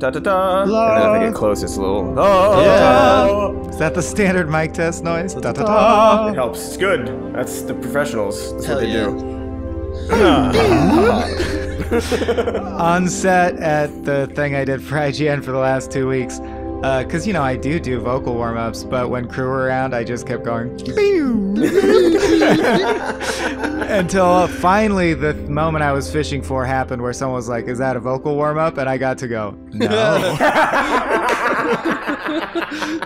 Yeah, I don't want to ta ta ta. And then if I get close, it's a little. Oh, Is that the standard mic test noise? Da, da, da. It helps. It's good. That's the professionals. That's Hell what they yeah. do. On set at the thing I did for IGN for the last two weeks. Because, you know, I do do vocal warm ups, but when crew were around, I just kept going. Until finally the moment I was fishing for happened where someone was like, Is that a vocal warm up? And I got to go, No.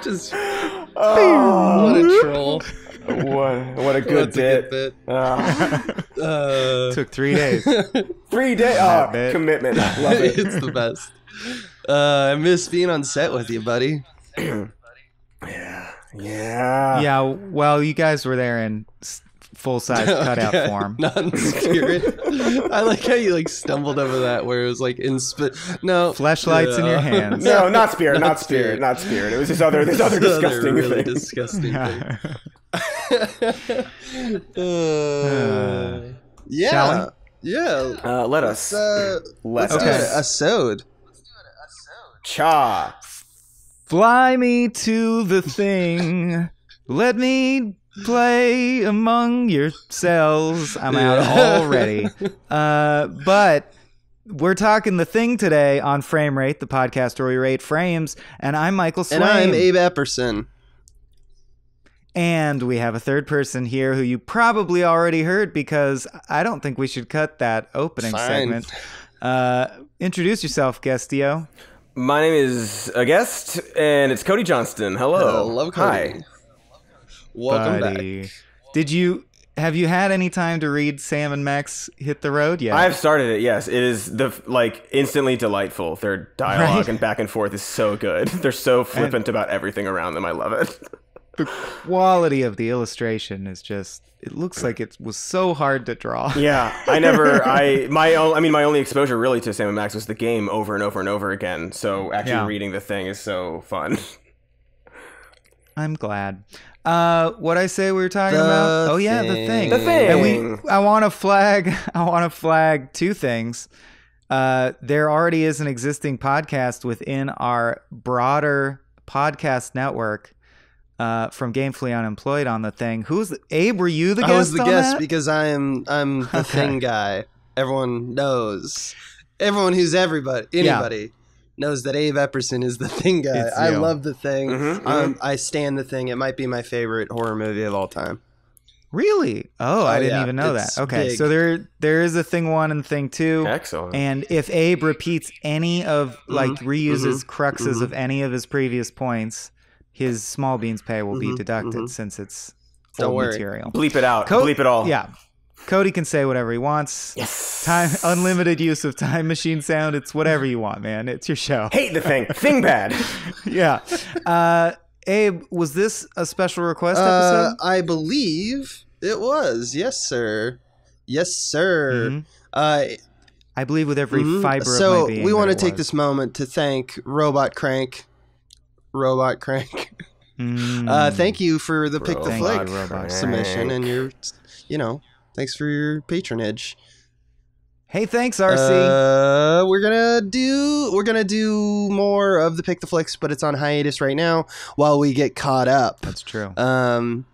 Just oh, what a troll. what, what a good That's a bit. good bit. Ah. Uh, took three days. three day oh, bit. commitment. Love it. it's the best. Uh, I miss being on set with you, buddy. Yeah. Yeah, Yeah. well, you guys were there in full size cutout Okay, form. Not in spirit. I like how you like stumbled over that where it was like in spit. No. Fleshlights in your Yeah. hands. No, not spirit, not, Not spirit, spirit. not spirit. It was this other, this other This other disgusting really thing. disgusting thing. Uh, Uh, yeah. Shall Yeah. Uh, let us. Uh, let let's us. do Okay. it. A sewed. Cha. Fly me to the thing. Let me play among your cells. I'm out already. Uh, but we're talking the thing today on Frame Rate, the podcast where we rate frames, and I'm Michael Swaim. And I'm Abe Epperson. And we have a third person here who you probably already heard because I don't think we should cut that opening Fine. segment. Uh, introduce yourself, Guestio. My name is a guest, and it's Cody Johnston. Hello. Hello, Hi. Welcome buddy. back. Did you have you had any time to read Sam and Max hit the road yet? I've started it. Yes, it is the like instantly delightful. Their dialogue Right. and back and forth is so good. They're so flippant about everything around them. I love it. the quality of the illustration is just it looks like it was so hard to draw. Yeah, I never. I my own. I mean, my only exposure really to Sam and Max was the game over and over and over again. So actually Yeah. reading the thing is so fun. I'm glad. Uh, what I say we were talking The about? Oh yeah, the thing. thing. The thing. And we, I want to flag. I want to flag two things. Uh, there already is an existing podcast within our broader podcast network. Uh, from Gamefully Unemployed on the thing. Who's the, Abe? Were you the guest? I was the on guest that? because I am I'm the thing guy. Everyone knows. Everyone who's everybody anybody knows that Abe Epperson is the thing guy. I love the thing. Mhm, Um, I stand the thing. It might be my favorite horror movie of all time. Really? Oh, I Oh, didn't yeah, even know it's that. Okay, big. so there there is a thing one and thing two. Excellent. And if Abe repeats any of like Mm-hmm. reuses cruxes of any of his previous points, his small beans pay will be Mhm, deducted mhm. since it's Don't old worry. material. Bleep it out. Co- Bleep it all. Yeah. Cody can say whatever he wants. Yes. Time unlimited use of time machine sound. It's whatever you want, man. It's your show. Hate the thing. thing bad. yeah. Uh Abe, was this a special request Uh, episode? I believe it was. Yes, sir. Yes, sir. Mhm. Uh, I believe with every Mhm. fiber so of my being. we want to take this moment to thank Robot Crank. Robot Crank. Mm. Uh, thank you for the pick the flick you, submission and your, you know, thanks for your patronage. Hey, thanks, RC. Uh, we're gonna do we're gonna do more of the pick the flicks, but it's on hiatus right now while we get caught up. That's true. Um,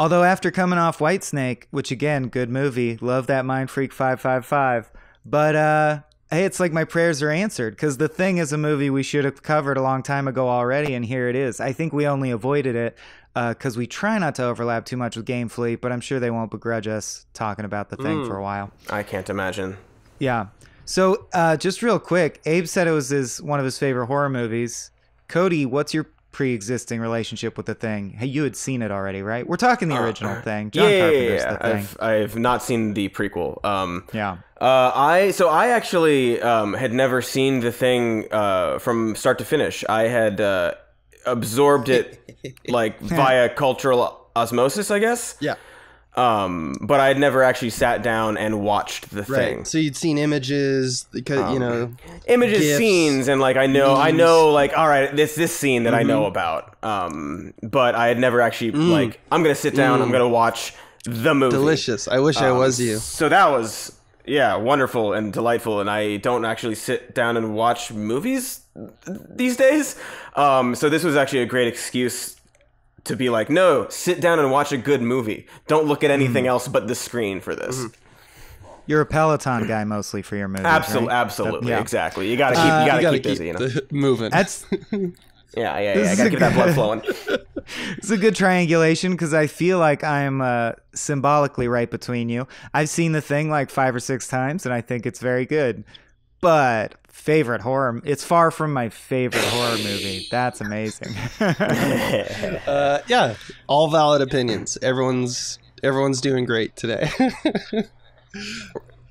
Although after coming off Whitesnake, which again, good movie, love that Mind Freak five five five. But uh, hey, it's like my prayers are answered because The Thing is a movie we should have covered a long time ago already, and here it is. I think we only avoided it because we try not to overlap too much with Gamefully, but I'm sure they won't begrudge us talking about The Thing for a while. I can't imagine. Yeah. So uh, just real quick, Abe said it was his one of his favorite horror movies. Cody, what's your pre-existing relationship with the thing? Hey, you had seen it already, right? We're talking the original thing. John Uh, yeah, yeah, Carpenter's yeah, the thing. I've I've not seen the prequel. Um, yeah. Uh, I so I actually um, had never seen the thing uh, from start to finish. I had uh, absorbed it like via cultural osmosis, I guess. yeah, Um, but I had never actually sat down and watched the right. thing. So you'd seen images because you know. Images, gifs, scenes, and like I know, I know, like all right, this this scene that I know Mm-hmm. about. Um, but I had never actually Mm. like I'm gonna sit down, I'm gonna watch the movie. Delicious. I wish I Um, was you. So that was yeah, wonderful and delightful. And I don't actually sit down and watch movies these days. Um, so this was actually a great excuse to be like, no, sit down and watch a good movie. Don't look at anything mm-hmm. else but the screen for this. Mm-hmm. You're a Peloton guy mostly for your movies. Absolutely, right? absolutely, yeah. exactly. You gotta keep, uh, you gotta, You gotta keep busy, you know. moving. That's Yeah, yeah, yeah. I gotta a keep that blood flowing. it's a good triangulation because I feel like I'm uh, symbolically right between you. I've seen the thing like five or six times, and I think it's very good. But favorite horror, it's far from my favorite horror movie. That's amazing. uh, yeah, all valid opinions. Everyone's everyone's doing great today.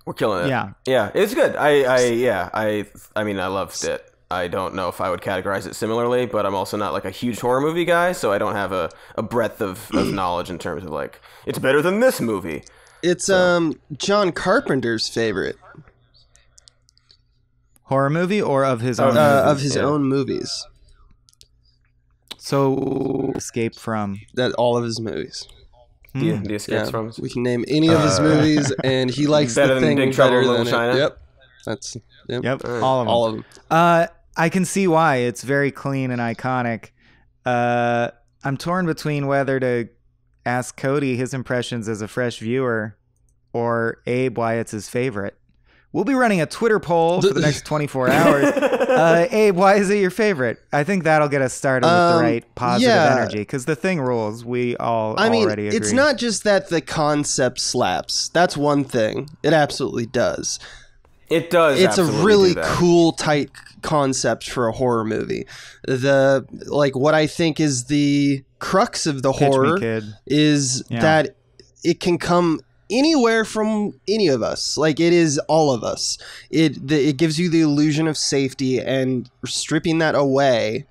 We're killing it. Yeah. yeah, it's good. I, I, yeah, I, I mean, I loved it. I don't know if I would categorize it similarly, but I'm also not like a huge horror movie guy, so I don't have a, a breadth of, of knowledge in terms of like it's better than this movie. it's um John Carpenter's favorite horror movie or of his own? uh, of his Yeah. own movies. so escape from. That all of his movies. The, Hmm. the escapes Yeah, from. we can name any of his Uh, movies, and he likes Better the than thing Big better in than China? it. Yep, that's yep. Yep, all of them. all of them. Uh, I can see why it's very clean and iconic. Uh, I'm torn between whether to ask Cody his impressions as a fresh viewer, or Abe why it's his favorite. We'll be running a Twitter poll for the next 24 hours. Uh, Abe, why is it your favorite? I think that'll get us started with Um, the right positive yeah. energy because the thing rules. We all I mean, agree. it's not just that the concept slaps. That's one thing. It absolutely does. It does. it's a really do that. cool tight concept for a horror movie the like what i think is the crux of the Pitch horror is Yeah. that it can come anywhere from any of us like it is all of us it the, it gives you the illusion of safety and stripping that away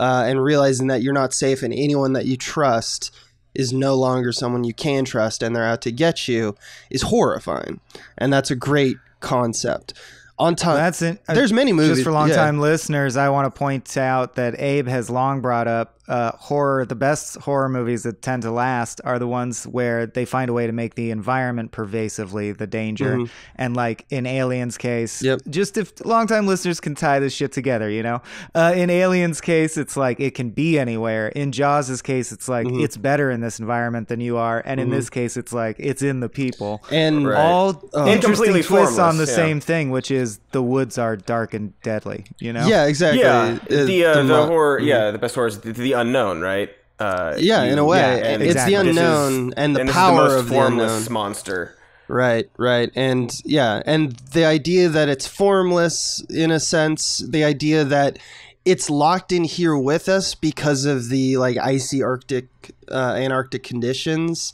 uh, and realizing that you're not safe and anyone that you trust is no longer someone you can trust and they're out to get you is horrifying and that's a great concept on time. That's it. Uh, there's many movies Just for yeah. longtime listeners, I want to point out that Abe has long brought up uh, horror. The best horror movies that tend to last are the ones where they find a way to make the environment pervasively the danger. Mhm. And like in Aliens' case, Yep. just if longtime listeners can tie this shit together, you know. Uh, in Aliens' case, it's like it can be anywhere. In Jaws' case, it's like Mhm. it's better in this environment than you are. And in Mhm. this case, it's like it's in the people and Right. all Oh. interesting Completely twists on the yeah. same thing, which is the woods are dark and deadly. You know? yeah exactly Yeah, Uh, the uh, the, mo- horror. Mhm. Yeah, the best horror is the, the unknown, right? Uh, Yeah, in a way. and It's the this is- unknown and the this is power most of the formless unknown. monster. Right, right. And yeah, and the idea that it's formless in a sense, the idea that it's locked in here with us because of the like icy Arctic uh, Antarctic conditions.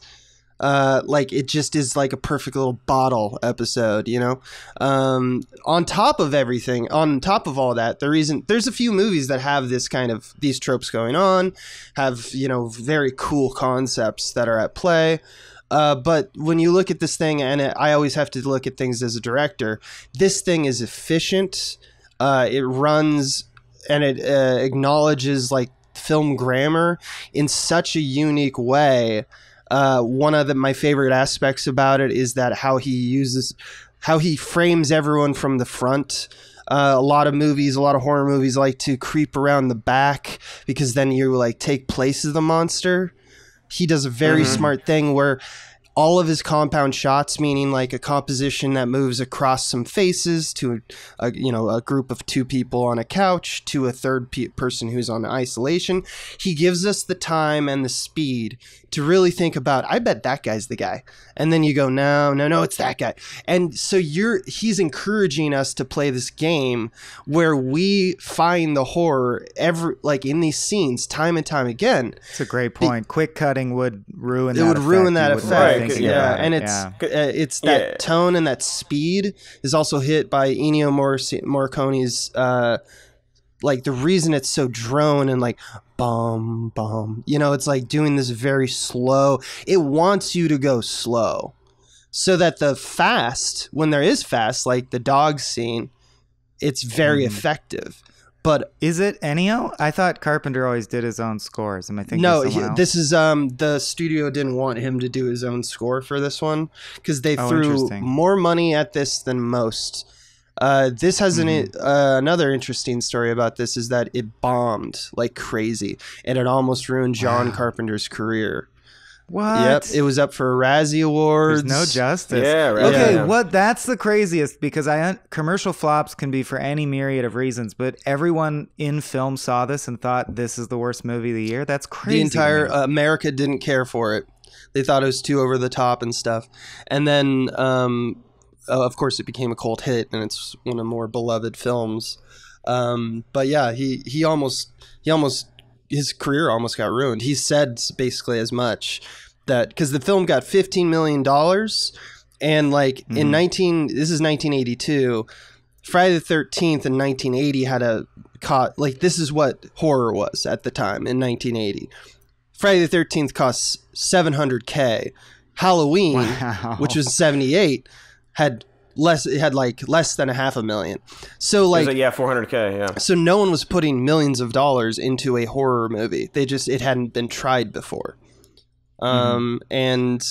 Uh, like it just is like a perfect little bottle episode, you know. Um, on top of everything, on top of all that, the reason there's a few movies that have this kind of these tropes going on, have you know very cool concepts that are at play. Uh, but when you look at this thing, and it, I always have to look at things as a director, this thing is efficient. Uh, it runs and it uh, acknowledges like film grammar in such a unique way. Uh, one of the, my favorite aspects about it is that how he uses, how he frames everyone from the front. Uh, a lot of movies, a lot of horror movies like to creep around the back because then you like take place of the monster he does a very smart thing where all of his compound shots meaning like a composition that moves across some faces to a, a you know a group of two people on a couch to a third pe- person who's on isolation he gives us the time and the speed to really think about i bet that guy's the guy. And then you go no no no it's that guy. And so you're he's encouraging us to play this game where we find the horror every like in these scenes time and time again. It's a great point. Quick cutting would ruin it that would ruin that You wouldn't be effect. thinking yeah, and it's Yeah. uh, it's that Yeah. tone and that speed is also hit by Ennio Morric- Morricone's. Uh, like the reason it's so drone and like bum bum, you know, it's like doing this very slow. It wants you to go slow, so that the fast when there is fast, like the dog scene, it's very Mhm. effective. But Is it Ennio? I thought Carpenter always did his own scores. Am I thinking no, he, this is um the studio didn't want him to do his own score for this one because they Oh, threw more money at this than most. Uh, this has an Mm-hmm. uh, another interesting story about this is that it bombed like crazy and it almost ruined John Carpenter's career. What? Yep, it was up for Razzie Awards. There's no justice. Yeah, right. Okay, Yeah. what? That's the craziest because I un- commercial flops can be for any myriad of reasons, but everyone in film saw this and thought this is the worst movie of the year. That's crazy. the entire uh, America didn't care for it. They thought it was too over the top and stuff. And then, um, uh, of course, it became a cult hit, and it's one of the more beloved films. Um, but yeah, he he almost he almost his career almost got ruined. He said basically as much that because the film got fifteen million dollars, and like in mm-hmm. nineteen this is nineteen eighty two. Friday the Thirteenth in 1980 had a caught like this is what horror was at the time in 1980. Friday the 13th costs 700k. Halloween, Wow. which was 78, had less. It had like less than a half a million. So like. like, yeah, 400k. Yeah. so no one was putting millions of dollars into a horror movie. They just it hadn't been tried before, um, and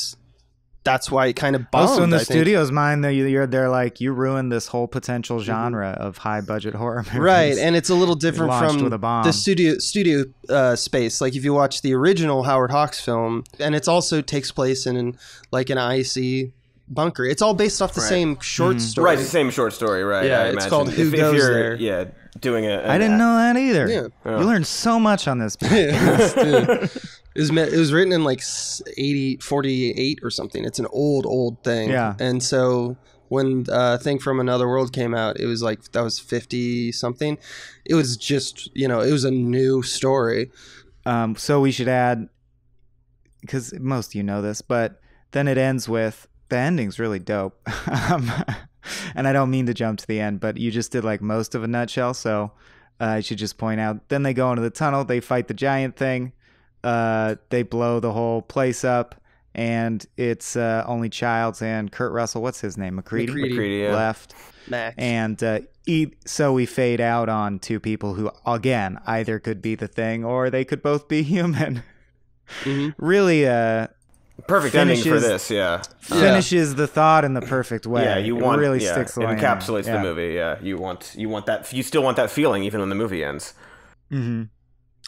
that's why it kind of bombed. also in the I think. studio's mind, they're, you're, they're like you ruined this whole potential genre of high budget horror movies. right and it's a little different from with a bomb. the studio studio uh, space like if you watch the original howard hawks film and it also takes place in, an like an icy bunker it's all based off the Right. same short story Right, it's the same short story, right? Yeah, I it's imagine. called Who if, if Goes you're, There. Yeah, doing it. I didn't know that either. Yeah. You learned so much on this. Yes, dude. it was it was written in like s- 80 48 or something it's an old old thing Yeah. and so when uh thing from another world came out it was like that was 50 something it was just you know it was a new story Um, so we should add, because most of you know this, but then it ends with the ending's really dope. um, and I don't mean to jump to the end, but you just did like most of a nutshell. So uh, I should just point out. Then they go into the tunnel. They fight the giant thing. Uh, they blow the whole place up, and it's uh, only Childs and Kurt Russell. What's his name? MacReady. MacReady. MacReady, yeah. Left. Max. And uh, e- so we fade out on two people who, again, either could be the thing or they could both be human. Mhm. Really uh, Perfect ending for this, yeah. finishes the thought in the perfect way. Yeah, you it want really yeah, sticks it encapsulates Yeah. the movie. Yeah, you want you want that you still want that feeling even when the movie ends. Mm-hmm.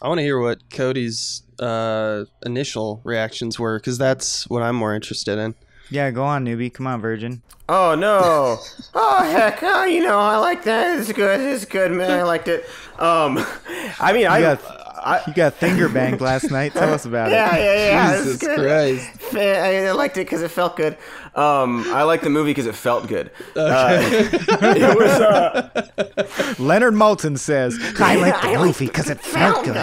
I want to hear what Cody's uh, initial reactions were because that's what I'm more interested in. Yeah, go on, newbie. Come on, virgin. Oh no! oh heck! Oh, you know I like that. It's good. It's good, man. I liked it. Um, I mean, I, You got, I you got finger banged last night. Tell us about yeah, it. yeah, yeah. yeah. Jesus it's good. Christ. I I liked it because it felt good. Um, I liked the movie because it felt good. Uh, it was. Uh, Leonard Maltin says, I like the movie because it felt good.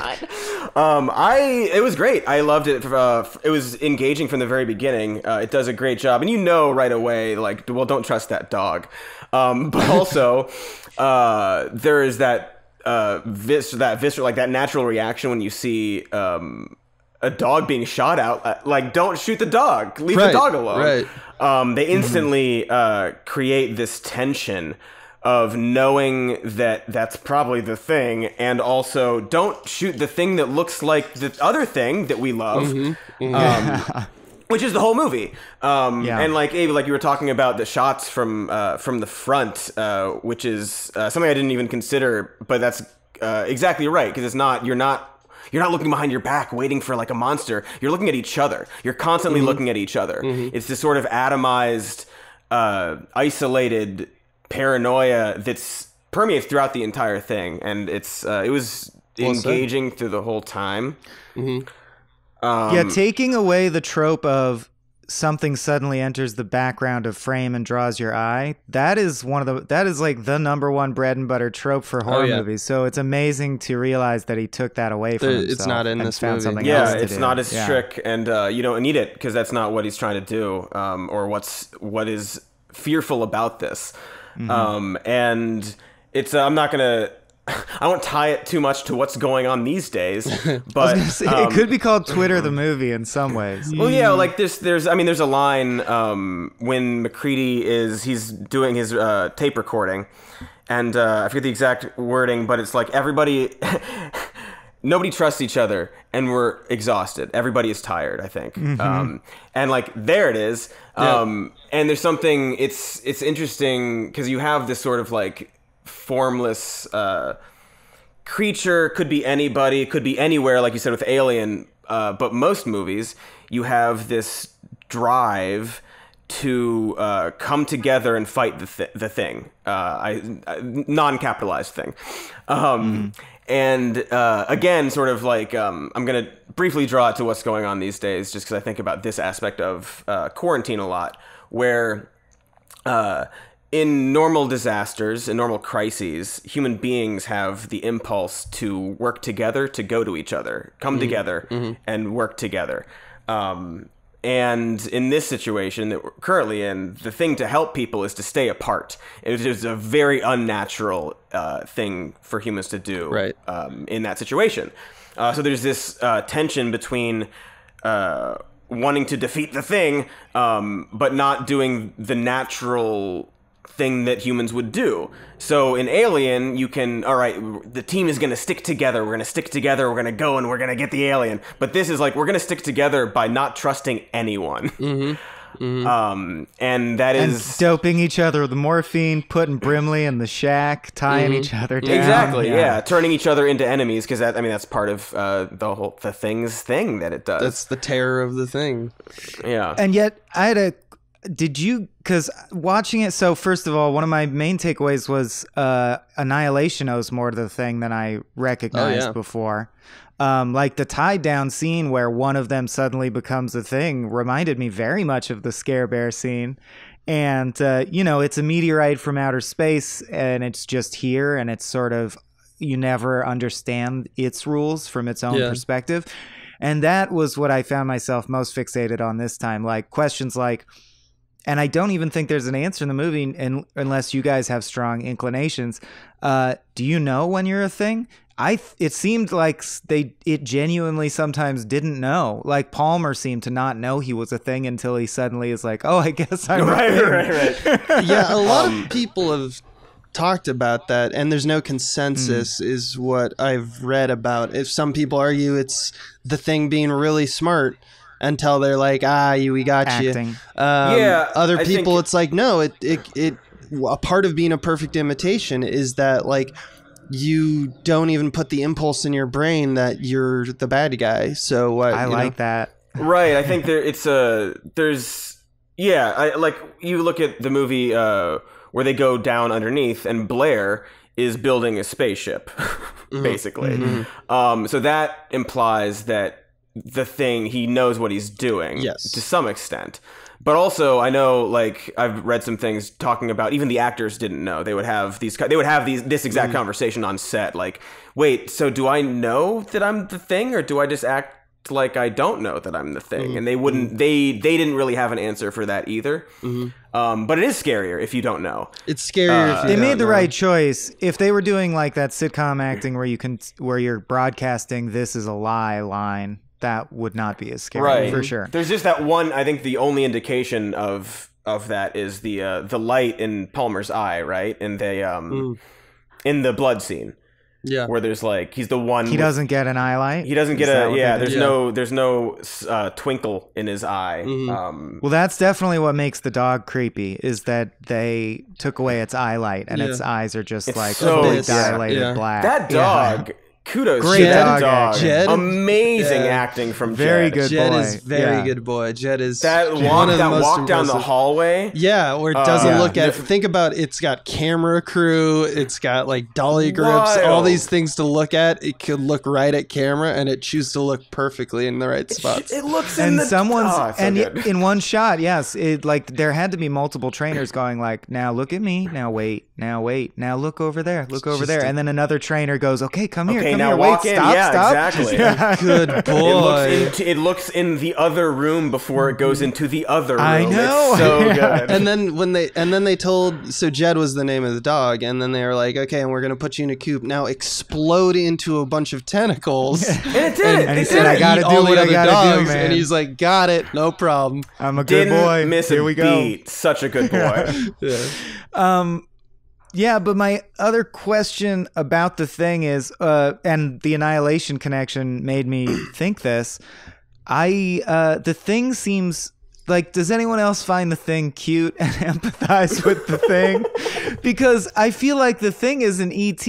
Um, I it was great. I loved it. Uh, it was engaging from the very beginning. Uh, it does a great job, and you know right away, like, well, don't trust that dog. Um, but also, uh, there is that uh, vis that visceral, like that natural reaction when you see um, a dog being shot out. Uh, like, don't shoot the dog. Leave the dog alone. right. Um, they instantly uh, create this tension of knowing that that's probably the thing, and also don't shoot the thing that looks like the other thing that we love. Um, which is the whole movie. Um, Yeah. And like Abe, like you were talking about the shots from uh, from the front, uh, which is uh, something I didn't even consider, but that's uh, exactly right because it's not you're not. You're not looking behind your back waiting for like a monster. You're looking at each other. You're constantly looking at each other. It's this sort of atomized, uh, isolated paranoia that's permeates throughout the entire thing, and it's uh, it was Well said. engaging through the whole time. Um, yeah, taking away the trope of something suddenly enters the background of frame and draws your eye. That is one of the that is like the number one bread and butter trope for horror Oh, yeah. movies. So it's amazing to realize that he took that away from The- himself. it's not in this found movie. Something yeah, it's do. not his Yeah. trick, and uh, you don't need it because that's not what he's trying to do, um, or what's what is fearful about this. Mm-hmm. Um, and it's uh, I'm not gonna I won't tie it too much to what's going on these days, but I was gonna say, um, it could be called Twitter the movie in some ways. Well, yeah, like this. There's, I mean, there's a line um, when MacReady is he's doing his uh, tape recording, and uh, I forget the exact wording, but it's like everybody, nobody trusts each other, and we're exhausted. Everybody is tired. I think, um, and like there it is. Um, And there's something. It's it's interesting because you have this sort of like formless. Uh, creature. Could be anybody. Could be anywhere like you said with alien. Uh, but most movies you have this drive to uh, come together and fight the, th- the thing. Uh, I, I- non-capitalized thing. Um, and uh, again sort of like um, i'm going to briefly draw it to what's going on these days just because i think about this aspect of uh, quarantine a lot where uh, in normal disasters, in normal crises, human beings have the impulse to work together, to go to each other, come together, and work together. Um, and in this situation that we're currently in, the thing to help people is to stay apart. It is a very unnatural uh, thing for humans to do Right. um, in that situation. Uh, so there's this uh, tension between uh, wanting to defeat the thing, um, but not doing the natural thing that humans would do. So in Alien, you can, all right, the team is going to stick together. We're going to stick together. We're going to go and we're going to get the alien. But this is like, we're going to stick together by not trusting anyone. Um, and that And is. doping each other with morphine, putting Brimley in the shack, tying each other down. Exactly, yeah. turning each other into enemies because that I mean that's part of uh, the whole the thing's thing that it does. That's the terror of the thing. yeah. And yet, I had a. Did you? Because watching it, so first of all, one of my main takeaways was uh, Annihilation owes more to the thing than I recognized yeah. before. Um, like the tied down scene where one of them suddenly becomes a thing reminded me very much of the Scare Bear scene. And, uh, you know, it's a meteorite from outer space and it's just here and it's sort of, you never understand its rules from its own Yeah. perspective. And that was what I found myself most fixated on this time. Like questions like, and I don't even think there's an answer in the movie in, unless you guys have strong inclinations. Uh, do you know when you're a thing? I th- it seemed like they it genuinely sometimes didn't know. Like Palmer seemed to not know he was a thing until he suddenly is like, "Oh, I guess I'm a right, thing." right, right. yeah, a lot Um, of people have talked about that, and there's no consensus, is what I've read about. If some people argue it's the thing being really smart until they're like, ah, you, we got Acting. you. Um, Yeah, Other I people, think- it's like, no, it, it, it, a part of being a perfect imitation is that, like, you don't even put the impulse in your brain that you're the bad guy. So what? I you like know? that. right. I think there it's a there's yeah. I like you look at the movie uh, where they go down underneath and Blair is building a spaceship, basically. Um, so that implies that the thing he knows what he's doing Yes. to some extent. But also, I know, like I've read some things talking about even the actors didn't know they would have these. They would have these this exact mm-hmm. conversation on set. Like, wait, so do I know that I'm the thing, or do I just act like I don't know that I'm the thing? Mm-hmm. And they wouldn't. Mm-hmm. They they didn't really have an answer for that either. Um, but it is scarier if you don't know. It's scary. if uh, you They don't made the know. right choice. If they were doing like that sitcom acting where you can where you're broadcasting this is a lie line, that would not be as scary right for sure. there's just that one i think the only indication of of that is the uh the light in palmer's eye right in the um Mm. in the blood scene Yeah. where there's like he's the one He with- doesn't get an eye light. he doesn't get Is that a yeah there's? Yeah. no there's no uh twinkle in his eye Mhm. um Well, that's definitely what makes the dog creepy. Is that they took away its eye light and its eyes are just It's like so- fully dilated Yeah. black. that Yeah. dog kudos Great to that dog dog. Jed? amazing Yeah. acting from Very Jed. good Jed boy. is very Yeah. good boy. Jed is that one walk of the that most walk down the hallway Yeah, where it uh, doesn't yeah. look at. Think about it's got camera crew, it's got like dolly grips, all these things to look at. It could look right at camera, and it chooses to look perfectly in the right spots. it looks in and the someone's oh, so and good. in one shot yes it like there had to be multiple trainers going like now look at me now wait now wait now look over there look over just there a- and then another trainer goes okay come here come come now here. walk Wait, in. stop, yeah, stop. exactly. Good It boy. looks, into, it looks in the other room before it goes into the other room. I know. It's so Yeah. good. and then when they and then they told so Jed was the name of the dog, and then they were like, okay, and we're gonna put you in a coop. Now explode into a bunch of tentacles. And it did. And he said, did. "I gotta eat do all the what I other gotta do, dogs," man. And he's like, got it, no problem. I'm a good Didn't boy. miss Here a we go. beat. Such a good boy. Yeah. Um, yeah, but my other question about the thing is, uh, and the annihilation connection made me think this. I uh, the thing seems like does anyone else find the thing cute and empathize with the thing? because I feel like the thing is an ET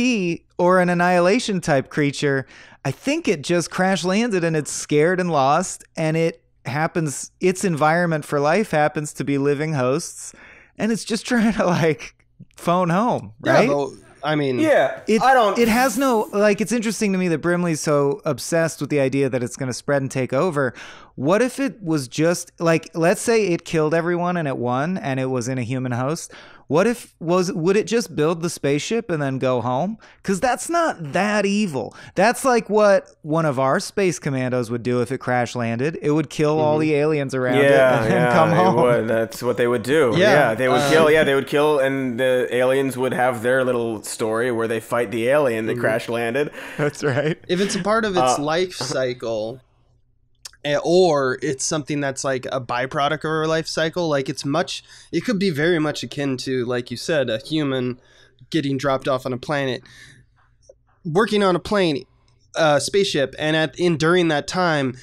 or an annihilation type creature. I think it just crash landed and it's scared and lost, and it happens. Its environment for life happens to be living hosts, and it's just trying to like phone home, right? Yeah, but, I mean, yeah. It, I don't. It has no like. It's interesting to me that Brimley's so obsessed with the idea that it's going to spread and take over. What if it was just like, let's say it killed everyone and it won, and it was in a human host. What if was would it just build the spaceship and then go home? Because that's not that evil. That's like what one of our space commandos would do if it crash landed. It would kill all the aliens around it yeah, and yeah, come home. would. That's what they would do. Yeah, Yeah, they would uh, kill. Yeah, they would kill, and the aliens would have their little story where they fight the alien that crash landed. That's right. if it's a part of its Uh, life cycle or it's something that's like a byproduct of our life cycle like it's much it could be very much akin to like you said a human getting dropped off on a planet working on a plane uh, spaceship and at in during that time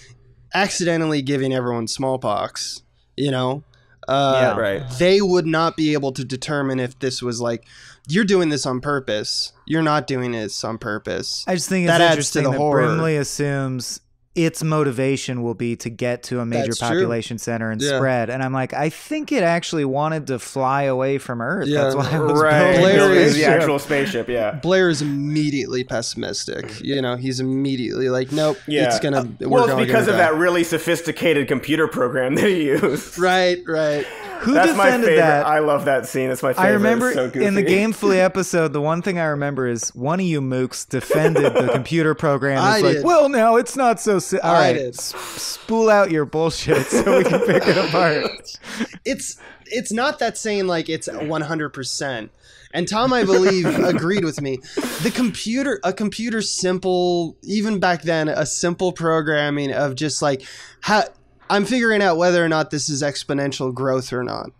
accidentally giving everyone smallpox you know uh, Yeah. Right. they would not be able to determine if this was like you're doing this on purpose you're not doing this on purpose I just think it's That adds to interesting the that horror. Brimley assumes its motivation will be to get to a major That's true. population center and Yeah. spread. And I'm like, I think it actually wanted to fly away from Earth. Yeah. That's why it was Right. Blair is the actual spaceship. Yeah. Blair is immediately pessimistic. You know, he's immediately like, "Nope, Yeah. it's gonna." Uh, we're well, it's because of die." that really sophisticated computer program that he used. Right, right. Who That's my defended favorite. that? I love that scene. It's my favorite. I remember It's so in the goofy. Gamefully episode, the one thing I remember is one of you mooks defended the computer program. I It's like, did. well, no, it's not so. Si-. All I right, did. s- spool out your bullshit so we can pick it apart. It's it's not that saying like it's one hundred percent. And Tom, I believe, agreed with me. The computer, a computer simple, even back then, a simple programming of just like, how I'm figuring out whether or not this is exponential growth or not.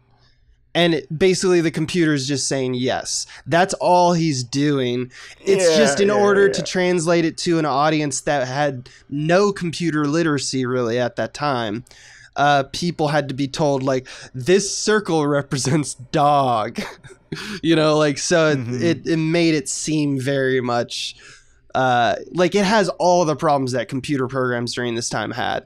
And it, basically, the computer's just saying yes. That's all he's doing. It's Yeah, just in yeah, order yeah. to translate it to an audience that had no computer literacy really at that time. Uh, people had to be told like this circle represents dog, you know, like so it, Mhm. it it made it seem very much uh, like it has all the problems that computer programs during this time had,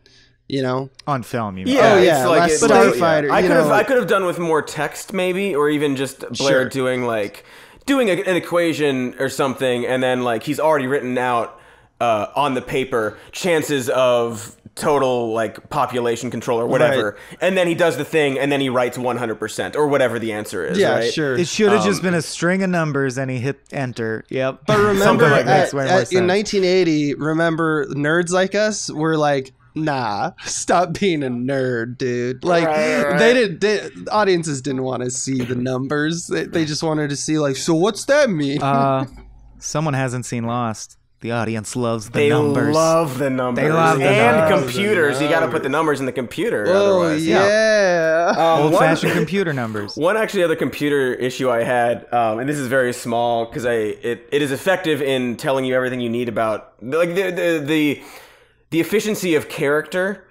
you know. On film, you mean? Yeah, Oh, yeah, like less it's Starfighter, yeah. I you could have. I could have done with more text maybe, or even just Blair Sure. doing like doing a, an equation or something, and then like he's already written out uh, on the paper chances of total like population control or whatever, and then he does the thing, and then he writes 100% or whatever the answer is. Yeah, right? sure. It should have just Um, been a string of numbers and he hit enter. Yep. But remember, like at- Makes way more at- in 1980, remember nerds like us were like, nah, stop being a nerd, dude. Like Right, right. they did. They, audiences didn't want to see the numbers. They, they just wanted to see like, so what's that mean? Uh, someone hasn't seen Lost. The audience loves the numbers. They numbers. love the numbers. They love the numbers. and numbers. computers. You got to put the numbers in the computer. oh otherwise. yeah. Um, Old one- fashioned computer numbers. One actually other computer issue I had, um, and this is very small because I it, it is effective in telling you everything you need about like the the the, the efficiency of character.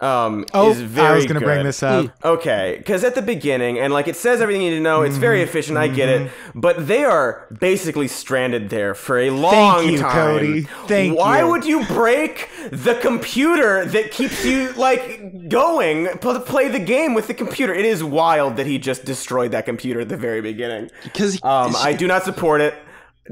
Um, Oh, is very I was going to bring this up. Okay, because at the beginning, and like it says everything you need to know, it's very Mm-hmm. efficient. I get it, but they are basically stranded there for a long Thank you, time. Cody. Thank Why you. would you break the computer that keeps you like going to play the game with the computer? It is wild that he just destroyed that computer at the very beginning. Because Um, I do not support it.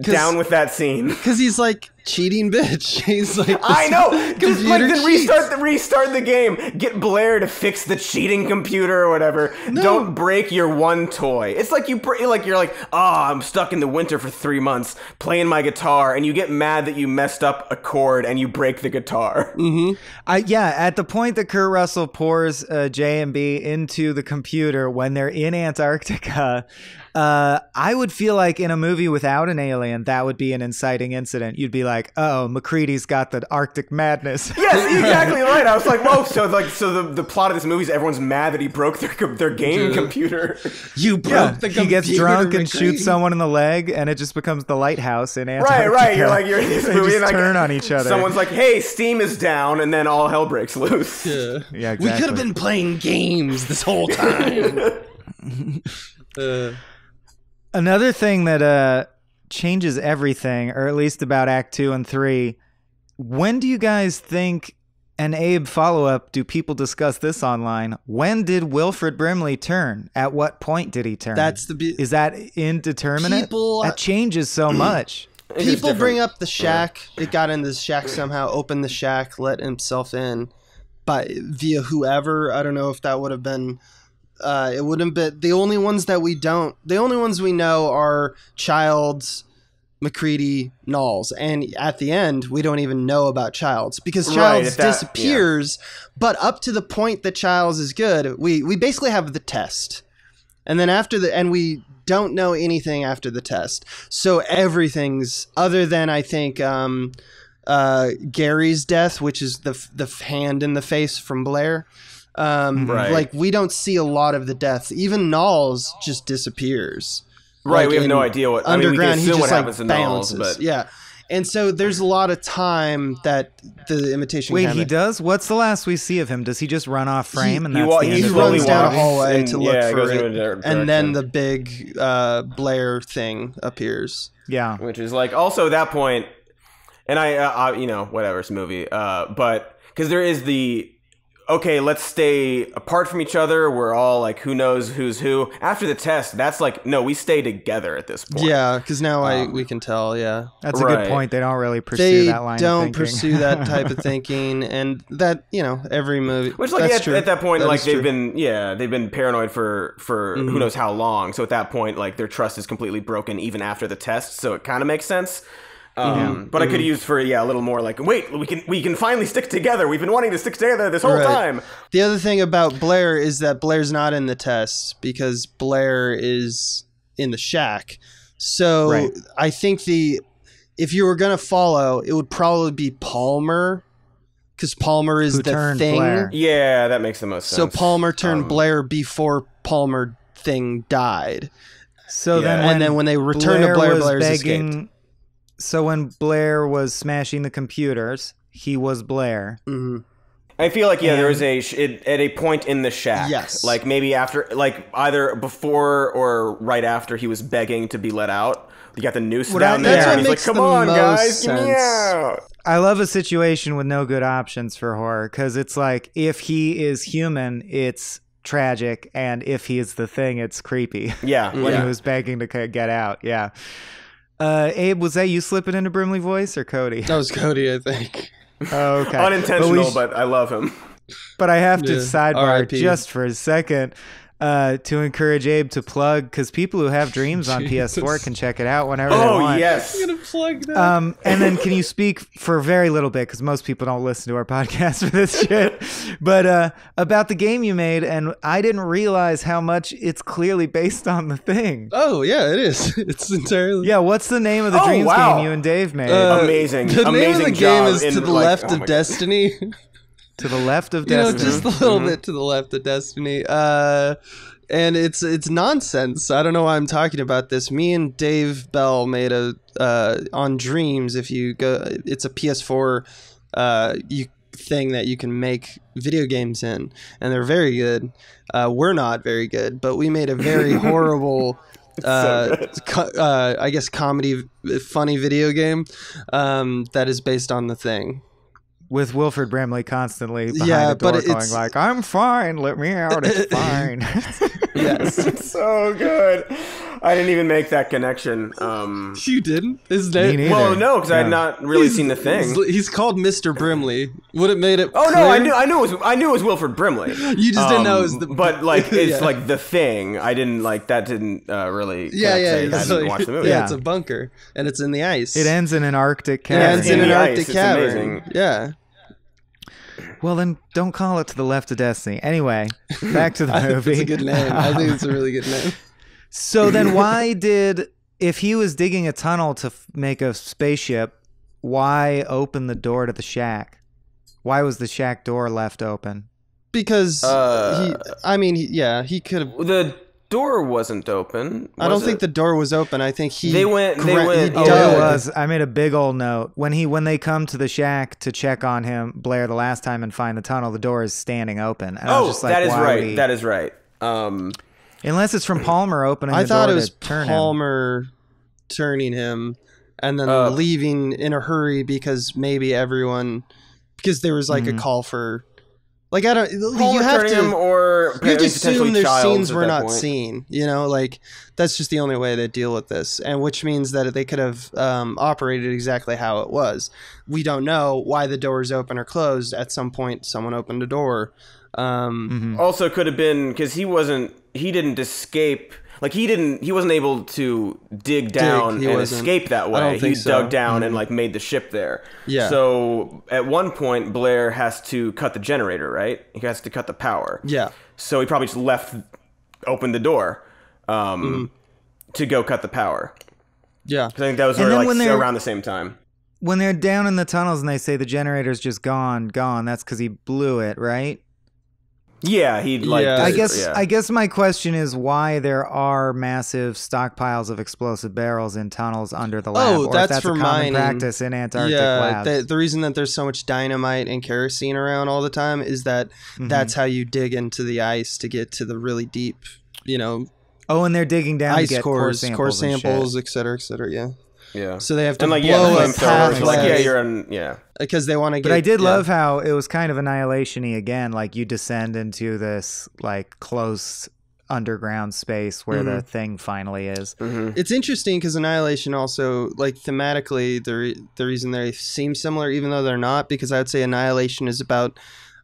Down with that scene. because he's like cheating bitch. He's like, I know. Just like then restart the restart the game. Get Blair to fix the cheating computer or whatever. Don't break your one toy. It's like you like you're like, oh, I'm stuck in the winter for three months playing my guitar, and you get mad that you messed up a chord and you break the guitar. Hmm. I yeah, at the point that Kurt Russell pours uh, J and B into the computer when they're in Antarctica, uh, I would feel like in a movie without an alien, that would be an inciting incident. You'd be like, "Oh, MacReady's got the Arctic madness." Yes, exactly right. I was like, whoa. So like, so the, the plot of this movie is everyone's mad that he broke their their game computer. you broke Yeah, the computer. he gets computer, drunk and McCready. shoots someone in the leg, and it just becomes the lighthouse in Antarctica. right. right. You're like you're in this They movie just and like turn on each other. Someone's like, "Hey, Steam is down," and then all hell breaks loose. Yeah. Yeah, We could have been playing games this whole time. uh, Another thing that uh changes everything, or at least about Act Two and Three. When do you guys think? An Abe follow up. Do people discuss this online? When did Wilfred Brimley turn? At what point did he turn? that's the be- is that indeterminate? People- that changes so much. People bring up the shack. It got in the shack somehow. Opened the shack, let himself in, by via whoever. I don't know if that would have been. Uh, it wouldn't be the only ones that we don't. The only ones we know are Childs, McCready, Nauls, and at the end we don't even know about Childs because Childs if that- disappears. But up to the point that Childs is good, we we basically have the test, and then after the and we don't know anything after the test. So everything's other than I think um, uh, Gary's death, which is the the hand in the face from Blair. Um, Right. Like we don't see a lot of the deaths. Even Nauls just disappears. Right, Like, we have no idea what I mean, we can underground. he just what like happens to Nauls, bounces. but yeah. And so there's a lot of time that the imitation. Wait, he does. What's the last we see of him? Does he just run off frame and he that's wa- the he end he of runs it? down a hallway and- to look yeah, for goes it, in a dir- and then the big uh, Blair thing appears. Yeah. which is like also at that point and i, uh, I you know whatever it's a movie uh but because there is the okay let's stay apart from each other we're all like who knows who's who after the test that's like no we stay together at this point Yeah, because now I Um, we can tell. Yeah, That's a Right. good point. They don't really pursue they that line. of don't thinking. pursue that type of thinking, and that you know every movie. which like that's at, true. at that point That like they've true. been yeah they've been paranoid for for Mhm. who knows how long so at that point like their trust is completely broken even after the test so it kind of makes sense um, but I could Mm-hmm. use for yeah a little more like wait we can we can finally stick together we've been wanting to stick together this whole Right. time The other thing about Blair is that Blair's not in the test because Blair is in the shack. So Right. I think the if you were gonna follow, it would probably be Palmer, because Palmer is Who the thing. Blair. yeah that makes the most sense So Palmer turned Um, Blair before Palmer thing died, So Yeah. then, And when then when they return to Blair, was Blair's begging, escaped. So when Blair was smashing the computers, he was Blair. Mhm. I feel like yeah, there was a sh- it, at a point in the shack. Yes. like maybe after, like either before or right after he was begging to be let out. You got the noose Well, down that- there, that's what and he's like, makes "Come the on, most guys, get me sense. out." I love a situation with no good options for horror because it's like if he is human, it's tragic, and if he is the thing, it's creepy. Yeah, when yeah. he was begging to get out, yeah. Uh, Abe, was that you slipping into Brimley voice or Cody? That was Cody, I think. Oh, okay. unintentional, But, but, I love him. but I have to Yeah. sidebar just for a second uh, to encourage Abe to plug because people who have dreams on PS4 can check it out whenever they Oh want. yes, plug that. Um, and then can you speak for a very little bit because most people don't listen to our podcast for this shit, but uh, about the game you made, and I didn't realize how much it's clearly based on the thing. oh yeah, it is. It's entirely. Yeah, what's the name of the Oh, Dreams wow. game you and Dave made? Uh, Amazing, The name of amazing the game is to the like- left oh of God. Destiny. To the left of you know, Destiny. just a little Mhm. bit to the left of Destiny. Uh, and it's it's nonsense. I don't know why I'm talking about this. Me and Dave Bell made a uh, on Dreams. If you go, it's a PS4 uh, you thing that you can make video games in, and they're very good. Uh, we're not very good, but we made a very horrible. Uh, co- uh, I guess comedy, funny video game um, that is based on the thing. With Wilfred Brimley constantly behind Yeah, the door but going it's- like, "I'm fine, let me out, it's fine." Yes. It's so good. I didn't even make that connection. Um, You didn't? His Me name? neither. well, no, because I had not really seen the thing. He's, he's called Mr. Brimley. Would it made it? Oh no, I knew, I knew it was, I knew it was Wilfred Brimley. You just didn't know it was Um, the. but like it's Yeah. like the thing. I didn't like that. Didn't uh, really. Yeah, connect, yeah. I it's didn't like- watch the movie. Yeah, Yeah. it's a bunker, and it's in the ice. It ends in an Arctic It ends in in an the ice. Arctic cavern. amazing. Yeah. Well, then don't call it to the left of destiny. Anyway, back to the I think movie. it's a good name. I think it's a really good name. So then, why did if he was digging a tunnel to f- make a spaceship, why open the door to the shack? Why was the shack door left open? Because Uh, he, I mean, he, yeah, he could have. The door wasn't open. I don't was think the door was open. I think he. They went- they gra- went- he Oh, it was. I made a big old note when he when they come to the shack to check on him, Blair, the last time and find the tunnel. The door is standing open. And I was Oh, just like, that is why right. he- That is right. Um, Unless it's from Palmer opening. I the thought door it was to turn him. Palmer turning him, and then Uh, leaving in a hurry because maybe everyone, because there was like Mhm. a call for, like I don't. Paul you have to. or you have to assume there's scenes at we're not point. seeing. You know, like that's just the only way they deal with this, and which means that they could have um, operated exactly how it was. We don't know why the doors open or closed. At some point, someone opened a door. Um, Mhm. Also, could have been because he wasn't. He didn't escape. Like he didn't. He wasn't able to dig down he and wasn't. escape that way. He so. dug down and like made the ship there. Yeah. So at one point, Blair has to cut the generator. Right. He has to cut the power. yeah. So he probably just left, opened the door, um, Mm-hmm. to go cut the power. Yeah. I think that was And sort of like when they're- around the same time. When they're down in the tunnels and they say the generator's just gone, gone. That's because he blew it, right? Yeah, he'd like. Yeah. I guess yeah. I guess my question is why there are massive stockpiles of explosive barrels in tunnels under the lab, Oh, or if that's that's for a common mining. practice in Antarctic yeah, labs. the, the reason that there's so much dynamite and kerosene around all the time is that Mm-hmm. that's how you dig into the ice to get to the really deep, you know, oh, and they're digging down to ice get core cores, samples, core samples, et cetera, et cetera. Yeah. Yeah. So they have to and like blow yeah, a the flamethrowers. path Like yeah, you're on. Yeah. because they want to get. But I did yeah. love how it was kind of annihilation-y again. Like you descend into this like close underground space where Mm-hmm. the thing finally is. hmm It's interesting because Annihilation also, like thematically, the re- the reason they seem similar, even though they're not, because I would say Annihilation is about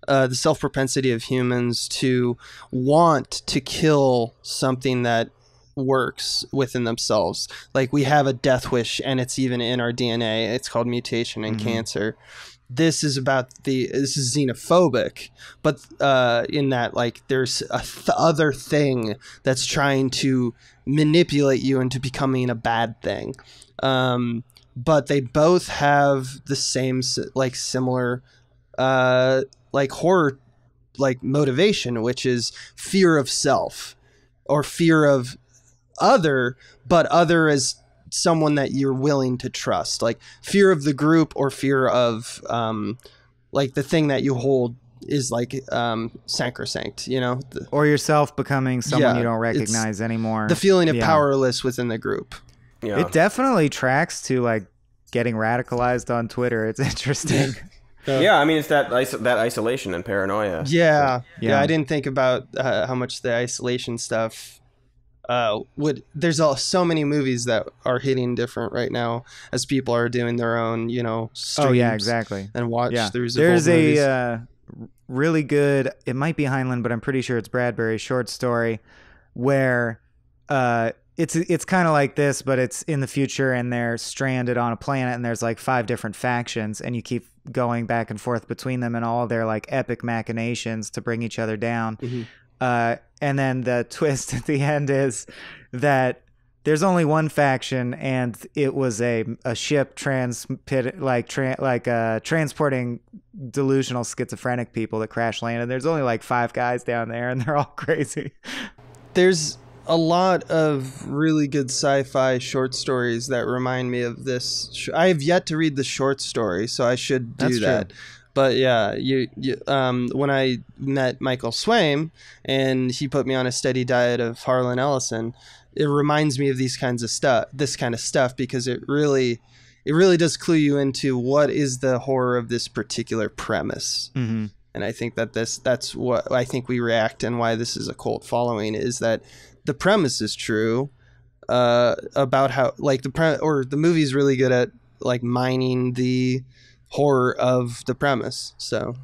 uh, the self propensity of humans to want to kill something that works within themselves. Like we have a death wish, and it's even in our DNA. It's called mutation in Mhm. cancer. This is about the this is xenophobic, but uh, in that like there's a th- other thing that's trying to manipulate you into becoming a bad thing. Um, but they both have the same like similar uh, like horror like motivation, which is fear of self or fear of other, but other as someone that you're willing to trust, like fear of the group or fear of um, like the thing that you hold is like um, sacrosanct, you know, the, Or yourself becoming someone Yeah, you don't recognize anymore. the feeling of Yeah. powerless within the group. Yeah. It definitely tracks to like getting radicalized on Twitter. It's interesting. yeah. I mean, it's that iso- that isolation and paranoia. Yeah, yeah. Yeah. I didn't think about uh, how much the isolation stuff uh, would. There's all, so many movies that are hitting different right now as people are doing their own, you know. oh yeah, exactly. And watch Yeah, throughs. there's a uh, really good. It might be Heinlein, but I'm pretty sure it's Bradbury short story where uh, it's it's kind of like this, but it's in the future and they're stranded on a planet and there's like five different factions and you keep going back and forth between them and all their like epic machinations to bring each other down. Mhm. Uh, and then the twist at the end is that there's only one faction and it was a a ship transpit like tra- like uh transporting delusional schizophrenic people that crash landed there's only like five guys down there and they're all crazy there's a lot of really good sci-fi short stories that remind me of this. sh- I have yet to read the short story, so I should do That's true. But yeah, you, you um, when I met Michael Swaim and he put me on a steady diet of Harlan Ellison, it reminds me of these kinds of stuff, this kind of stuff, because it really, it really does clue you into what is the horror of this particular premise mm-hmm. and I think that this that's what I think we react and why this is a cult following is that the premise is true, uh, about how like the pre- or the movie's really good at like mining the horror of the premise. So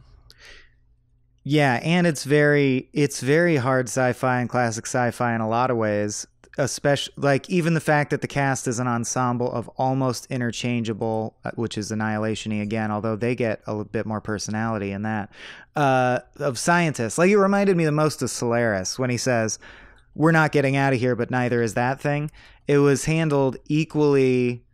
Yeah, and it's very it's very hard sci-fi and classic sci-fi in a lot of ways. Especially like even the fact that the cast is an ensemble of almost interchangeable, uh, which is annihilation again, although they get a little bit more personality in that. Uh, of scientists, like it reminded me the most of Solaris when he says, "We're not getting out of here, but neither is that thing." It was handled equally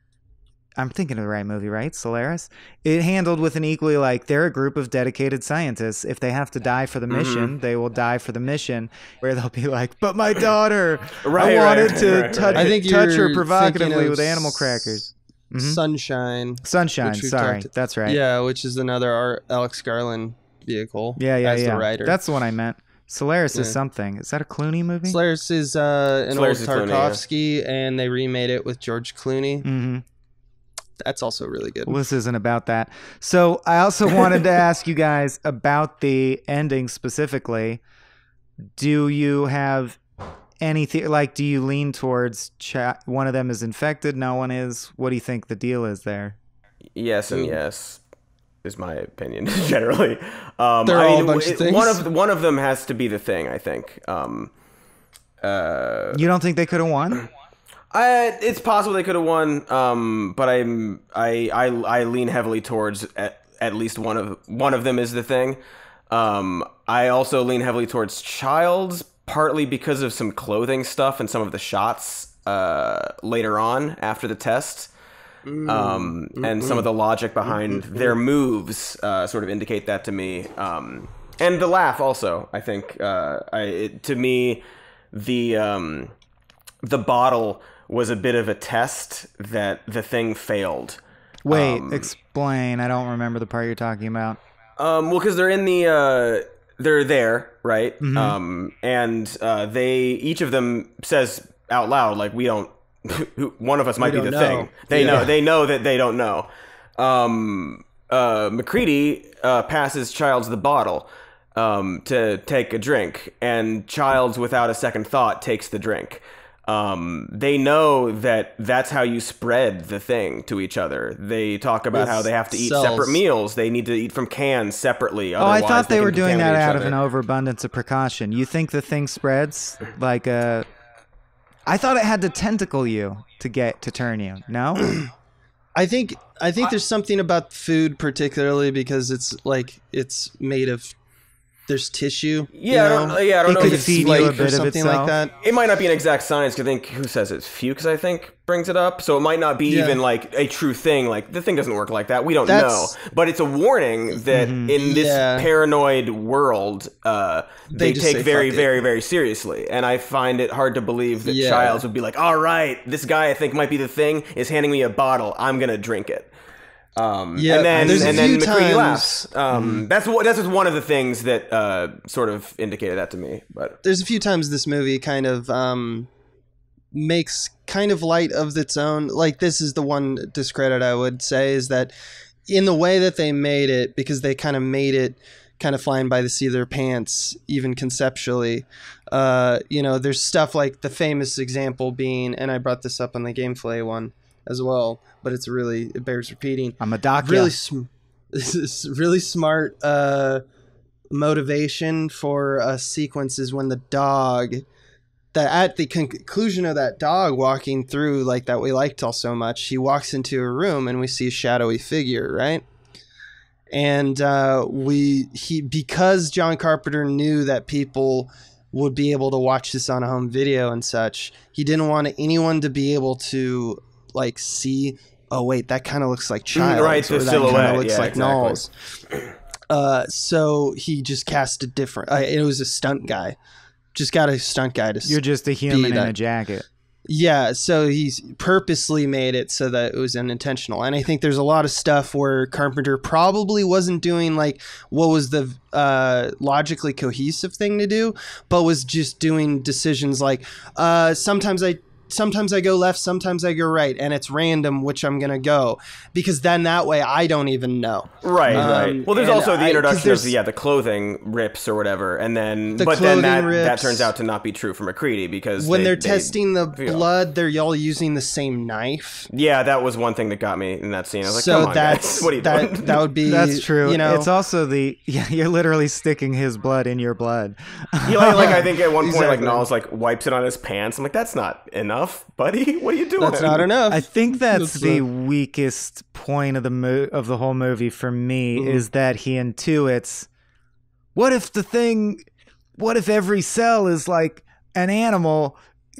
I'm thinking of the right movie, right? Solaris. It handled with an equally like they're a group of dedicated scientists. If they have to die for the mission, they will die for the mission. Where they'll be like, "But my daughter, Right, I wanted right, to right, right. touch, I think touch her provocatively with animal crackers." Mhm. Sunshine, Sunshine. Sorry, talked- that's right. yeah, which is another Ar- Alex Garland vehicle. yeah, yeah, as yeah. the writer. That's the one I meant. Solaris is something. Is that a Clooney movie? Solaris is uh, an Solaris old is Clooney, yeah. Tarkovsky, and they remade it with George Clooney. mm-hmm. That's also really good. Well, this isn't about that. So I also wanted to ask you guys about the ending specifically. Do you have anything like? Do you lean towards cha- one of them is infected, no one is? What do you think the deal is there? Yes and yes is my opinion generally. Um, They're I all mean, a bunch of w- One of one of them has to be the thing. I think. Um, uh, You don't think they could have won? I, it's possible they could have won, um, but I'm I, I I lean heavily towards at, at least one of one of them is the thing. Um, I also lean heavily towards Childs, partly because of some clothing stuff and some of the shots uh, later on after the test. Um, and some of the logic behind their moves uh, sort of indicate that to me. Um, and the laugh also, I think, uh, I, it, to me, the um, the bottle was a bit of a test that the thing failed. Wait, Um, explain. I don't remember the part you're talking about. Um, well, because they're in the uh, they're there, right? Um, and uh, they each of them says out loud, like, "We don't." one of us might be the know. thing. They Yeah. know. They know that they don't know. Um, uh, MacReady uh, passes Childs the bottle um, to take a drink, and Childs, without a second thought, takes the drink. Um, they know that that's how you spread the thing to each other. They talk about With how they have to eat cells. separate meals. They need to eat from cans separately. Oh, I thought they, can were doing that out each of an overabundance of precaution. You think the thing spreads like a? I thought it had to tentacle you to get to turn you. No. I think I think there's something about food particularly because it's like it's made of there's tissue. you Yeah, I know? don't, yeah, I don't It know. could if it's feed you like- a or bit of something like that. It might not be an exact science. 'cause I think who says it's Fuchs. I think brings it up, so it might not be Yeah. even like a true thing. Like the thing doesn't work like that. We don't That's- know, but it's a warning that in this Yeah. paranoid world, uh, they, They take very, it." very, very seriously. And I find it hard to believe that Yeah. Childs would be like, "All right, this guy I think might be the thing is handing me a bottle. I'm gonna drink it." Um, Yeah, and then there's a and then few MacReady times- laughs. Um, That's what that's just one of the things that uh, sort of indicated that to me. But There's a few times this movie kind of um, makes kind of light of its own. Like this is the one discredit I would say is that in the way that they made it, because they kind of made it kind of flying by the seat of their pants, even conceptually. Uh, you know, there's stuff like the famous example being, and I brought this up on the Gamefully one as well, but it's really it bears repeating. I'm a doctor. Really, sm- this is really smart uh, motivation for a sequence is when the dog that at the conclusion of that dog walking through like that we liked all so much he walks into a room and we see a shadowy figure right and uh, we he because john carpenter knew that people would be able to watch this on a home video and such he didn't want anyone to be able to like see oh wait that kind of looks like child right, the or that kind silhouette, of looks yeah, like exactly. Nauls. Uh, so he just cast a different. Uh, it was a stunt guy. Just got a stunt guy to. You're just a human in that. a jacket. yeah, so he's purposely made it so that it was unintentional. And I think there's a lot of stuff where Carpenter probably wasn't doing like what was the uh, logically cohesive thing to do, but was just doing decisions like uh, sometimes I sometimes I go left, sometimes I go right, and it's random which I'm gonna go because then that way I don't even know. Right, Um, right. Well, there's also I- the 'cause introduction of the, yeah the clothing rips or whatever, and then The but then that clothing that turns out to not be true for MacReady because When they- they, are they- testing the yeah. blood, they're all using the same knife. Yeah, that was one thing that got me in that scene. I was like, so come on, that's guys. what are you that doing? that would be That's true. You know, it's also the yeah, you're literally sticking his blood in your blood. Yeah, like, like, I think at one point, like Exactly. Niles like wipes it on his pants. I'm like, that's not enough, buddy. What are you doing? that's not enough. I think that's That's the a- weakest point of the mo- of the whole movie for me Mm-hmm. is that he intuits what if the thing what if every cell is like an animal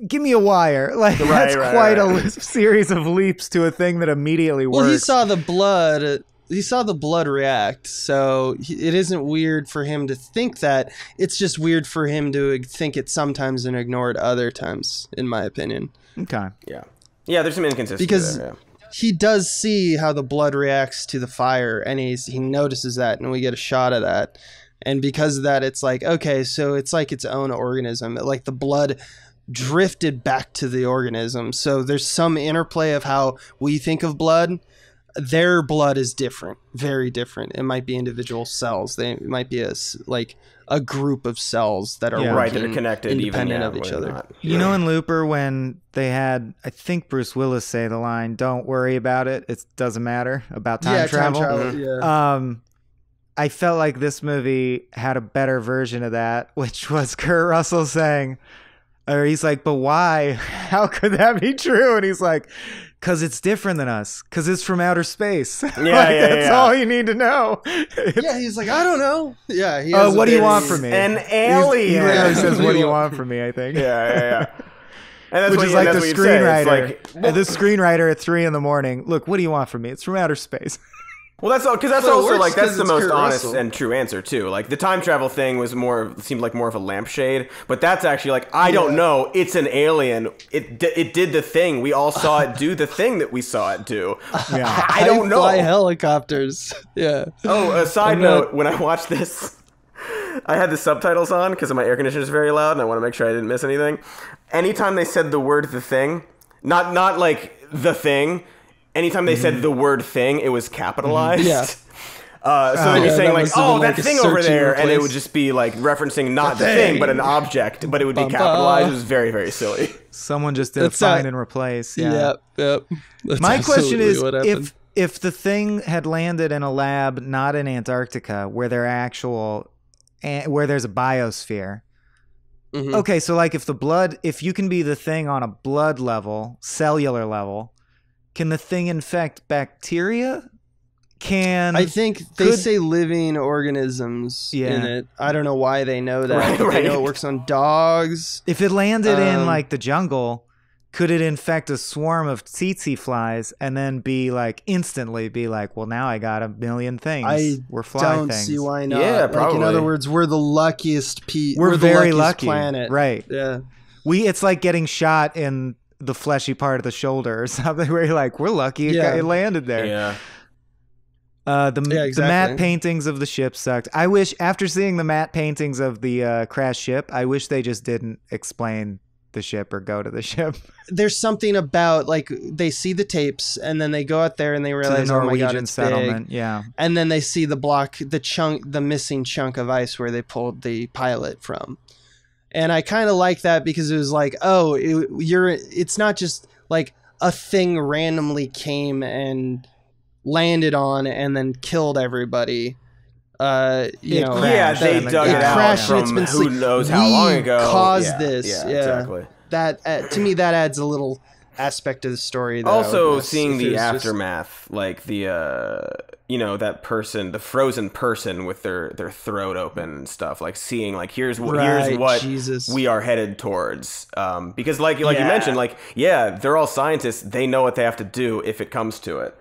give me a wire like that's right, quite a right. li- series of leaps to a thing that immediately works Well, he saw the blood. He saw the blood react, so he, it isn't weird for him to think that. It's just weird for him to think it sometimes and ignore it other times, in my opinion. okay Yeah, yeah. There's some inconsistency Because- there. He does see how the blood reacts to the fire, and he's, he notices that, and we get a shot of that. And because of that, it's like okay, so it's like its own organism. Like the blood drifted back to the organism. So there's some interplay of how we think of blood. Their blood is different, very different. It might be individual cells. They it might be a s- like a group of cells that are Yeah. yeah. right. That are connected, independent even yeah, of each other. not. you know in looper when they had i think bruce willis say the line don't worry about it it doesn't matter about time yeah, travel Time travel yeah. Um, I felt like this movie had a better version of that, which was Kurt Russell saying, or he's like, but why? How could that be true? And he's like, because it's different than us, because it's from outer space. Yeah, yeah, that's yeah. all you need to know. yeah, he's like, I don't know. Yeah, he Uh, has a what do you want from me? An alien He's- He alien. says, "What do you want from me?" I think. yeah, yeah, yeah. And that's Which what is you- like that's the what you'd say. It's screenwriter. like, and the screenwriter at three in the morning. Look, what do you want from me? It's from outer space. Well, that's all because that's Well, it also like that's 'cause the most Kurt honest Russell. and true answer too. Like the time travel thing was more seemed like more of a lampshade, but that's actually like I don't know. It's an alien. It d- it did the thing. We all saw it do the thing that we saw it do. Yeah. I don't know. fly helicopters. Yeah. Oh, a side I'm not- note: when I watched this, I had the subtitles on because my air conditioner is very loud, and I want to make sure I didn't miss anything. Anytime they said the word "the thing," not not like the thing. Anytime they said the word "thing," it was capitalized. Yeah. Uh, so they'd be Mm-hmm. Yeah, saying that like, must "Oh, been that like a thing over search and there," and it replace. would just be like referencing not the, The thing. but an object, but it would be Bum, capitalized. bum. It was very very silly. Someone just did That's a find not- and replace. Yeah. Yep. Yep. That's My question absolutely is what happened. if if the thing had landed in a lab not in Antarctica where there are actual eh, where there's a biosphere. Mhm. Okay, so like if the blood if you can be the thing on a blood level, cellular level, can the thing infect bacteria? Can I think they Could- say living organisms in Yeah. it. I don't know why they know that. Right, but They know right. it works on dogs. if it landed in Um, like the jungle, could it infect a swarm of tsetse flies and then be like instantly be like, well now I got a million things. I We're fly don't things. see why not. Yeah, Like, in other words, we're the luckiest pe- We're, the very luckiest lucky. planet. Right. Yeah. We it's like getting shot in the fleshy part of the shoulder or something where you're like, we're lucky it, got, it landed there. Yeah. Uh, the, Yeah, the matte paintings of the ship sucked. I wish after seeing the matte paintings of the uh, crash ship, I wish they just didn't explain the ship or go to the ship There's something about like they see the tapes and then they go out there and they to the realize, oh my Norwegian god, it's big. settlement. Yeah, and then they see the block the chunk the missing chunk of ice where they pulled the pilot from and i kind of like that because it was like oh it, you're it's not just like a thing randomly came and landed on and then killed everybody uh you It know crashed. Yeah, they and the dug guy- it out crashed. From it's been who sleep- knows how we long ago. caused Yeah, this, Yeah, yeah. exactly. that uh, to me that adds a little aspect of the story that also seeing the it was just- aftermath like the uh you know that person the frozen person with their their throat open and stuff like seeing like here's what here's what Jesus. we are headed towards um because like like you mentioned like yeah they're all scientists. They know what they have to do if it comes to it.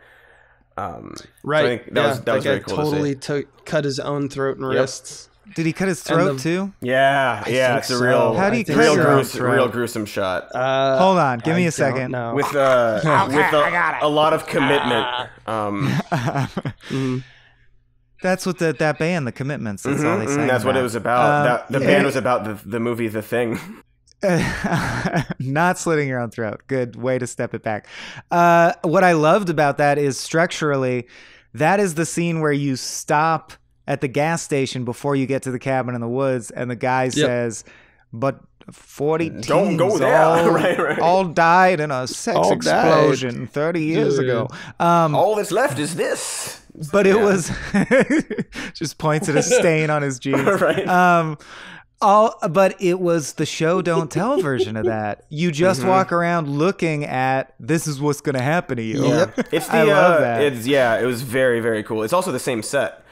Um so right. I think that yeah, was that was guy very cool totally to took cut his own throat and Yep. wrists did he cut his throat the- too? yeah yeah think it's a so. real How do you I cut real gruesome throat? real gruesome shot Uh, Hold on, give me a second. know. with uh with a, a lot of commitment um Mhm. That's what the, that band, the Commitments. That's all they Mhm, sang. That's what it was about. Uh, that, the yeah. band was about the the movie The Thing. not slitting your own throat. Good way to step it back. Uh, what I loved about that is structurally, that is the scene where you stop at the gas station before you get to the cabin in the woods, and the guy says, "But." 40 Don't go there." All, Right, right. all died in a sex All died. explosion 30 years Yeah. ago. Um, All that's left is this. but it Yeah. was just points at a stain on his jeans. Right. Um, all, but it was the show don't tell version of that. You just Mm-hmm. walk around looking at this is what's going to happen to you. Yep. It's the I love uh, that. It's yeah, it was very very cool. It's also the same set.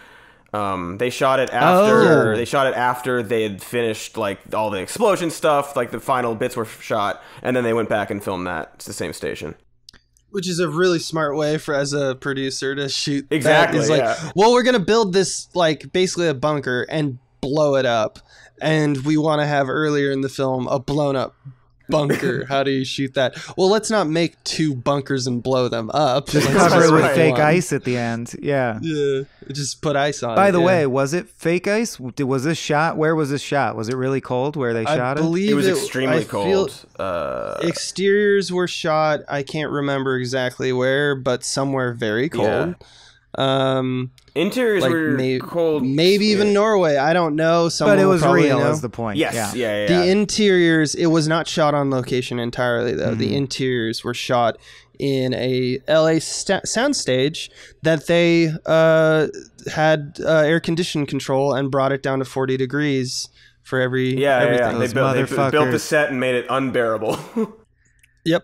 Um, they shot it after Oh. they shot it after they had finished like all the explosion stuff, like the final bits were shot, and then they went back and filmed that. It's the same station. which is a really smart way for as a producer to shoot. Exactly, It's like yeah. well we're gonna build this like basically a bunker and blow it up and we want to have earlier in the film a blown up bunker how do you shoot that well let's not make two bunkers and blow them up Just Let's cover it with fake one. ice at the end. Yeah. yeah just put ice on it. By it, the yeah. way, was it fake ice? Was this shot? Where was this shot? Was it really cold where they I shot it? believe It was I extremely feel- cold. Uh, exteriors were shot i can't remember exactly where but somewhere very cold um interiors like were may- cold. maybe even norway i don't know Someone but it was real, know. is the point. Yes, Yeah. yeah, yeah. The interiors, it was not shot on location entirely, though. The Mhm. interiors were shot in a LA sta- soundstage that they uh, had uh, air condition control and brought it down to 40 degrees for every yeah, yeah, yeah. everything. They built, they built the set and made it unbearable. Yep.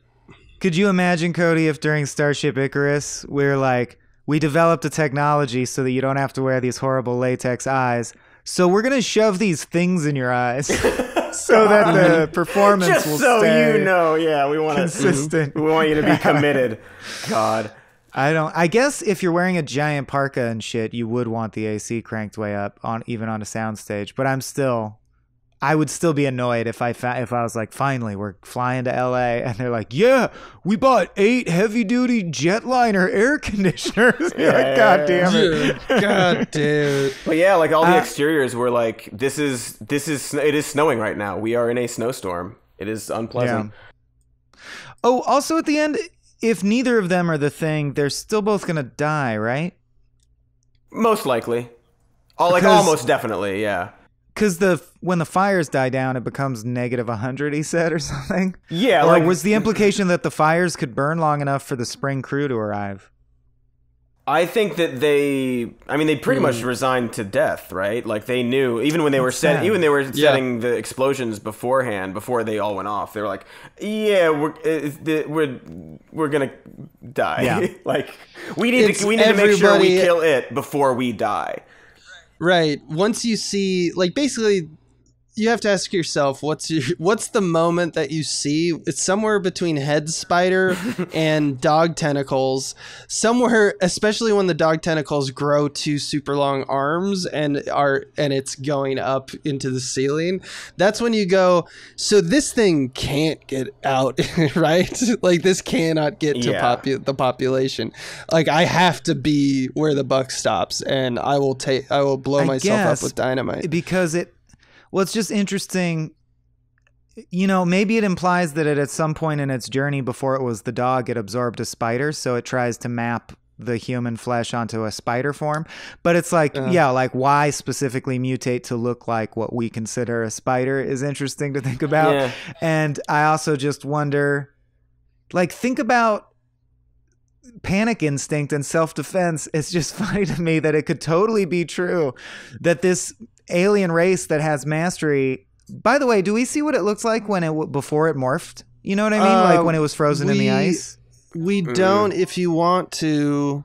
Could you imagine, Cody, if during Starship Icarus we're like, we developed a technology so that you don't have to wear these horrible latex eyes. So we're gonna shove these things in your eyes so that the performance Just will so stay you know, yeah, we want to consistent. We want you to be committed. God. I don't. I guess if you're wearing a giant parka and shit, you would want the AC cranked way up on even on a soundstage. But I'm still, I would still be annoyed if I fa- if I was like, finally, we're flying to LA, and they're like, yeah, we bought eight heavy duty jetliner air conditioners. You're like, Yeah. God damn it. God damn it. But yeah, like all the Uh, exteriors were like, this is this is it is snowing right now. We are in a snowstorm. It is unpleasant. Oh, also at the end, if neither of them are the thing, they're still both gonna die, right? Most likely. Oh, like Because- almost definitely, yeah. Because the when the fires die down, it becomes negative hundred. He said, or something. Yeah, or like was the implication that the fires could burn long enough for the spring crew to arrive? I think that they I mean they pretty much Hmm. resigned to death, right? Like they knew even when they were That's set even they were Yeah. setting the explosions beforehand before they all went off. They were like, "Yeah, we're uh, we're we're going to die." Yeah. like we need It's to we need to make sure we kill it before we die. Right. Once you see, like, basically, you have to ask yourself, what's your, what's the moment that you see? It's somewhere between head spider and dog tentacles. Somewhere, especially when the dog tentacles grow to super long arms and are and it's going up into the ceiling. That's when you go. So this thing can't get out, right? like this cannot get to Yeah. popu- the population. Like I have to be where the buck stops, and I will take. I will blow I myself up with dynamite. because it well it's just interesting you know maybe it implies that it at some point in its journey before it was the dog it absorbed a spider so it tries to map the human flesh onto a spider form but it's like Uh. yeah like why specifically mutate to look like what we consider a spider is interesting to think about Yeah. and i also just wonder like think about panic instinct and self-defense it's just funny to me that it could totally be true that this alien race that has mastery by the way do we see what it looks like when it before it morphed you know what i mean Uh, like when it was frozen in the ice We Mm. don't. If you want to,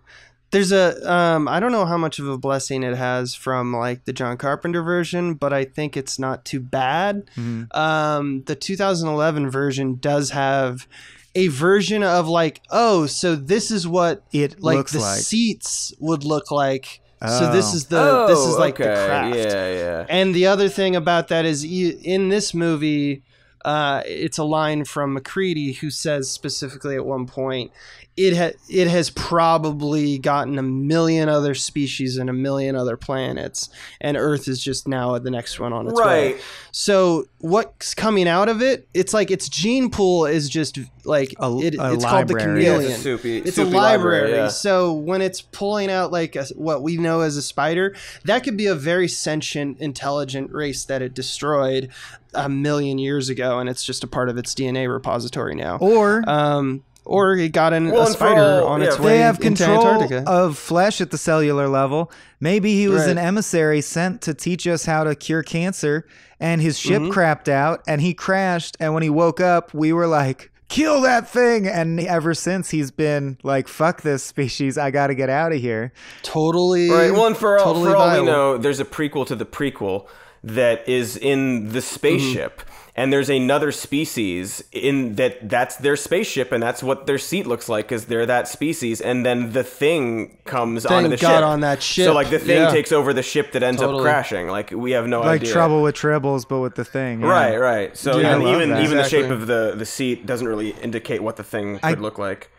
there's a. Um, I don't know how much of a blessing it has from like the John Carpenter version, but I think it's not too bad. Mhm. Um, the 2011 version does have a version of like, oh, so this is what it like looks the like seats would look like. So this Oh. is the this is Oh, like the okay. craft. Yeah, yeah. And the other thing about that is you, in this movie, uh, it's a line from MacReady who says specifically at one point, it ha- it has probably gotten a million other species and a million other planets, and Earth is just now the next one on its way. Right. So what's coming out of it? It's like its gene pool is just like A- it, a it's called the library. Yeah, chameleon. it's a soupy, It's soupy a library. library. yeah. So when it's pulling out like a, what we know as a spider, that could be a very sentient, intelligent race that it destroyed a million years ago, and it's just a part of its DNA repository now. Or Um, or it got in Well, a spider all- on yeah, its for- way they have into control Antarctica. of flesh at the cellular level. Maybe he was Right. an emissary sent to teach us how to cure cancer, and his ship Mm-hmm. crapped out, and he crashed. And when he woke up, we were like, "Kill that thing!" And ever since, he's been like, "Fuck this species! I got to get out of here." totally Right. Well, and for all, totally for all viable. we know, there's a prequel to the prequel that is in the spaceship, Mm-hmm. And there's another species in that that's their spaceship, and that's what their seat looks like, because they're that species. And then the thing comes onto the got ship. on that ship So like the thing yeah. takes over the ship that ends Totally. up crashing. Like we have no Like idea. trouble with tribbles, but with the thing. yeah. Right, right. So Yeah, I and even that. even the shape of the the seat doesn't really indicate what the thing I- could look like.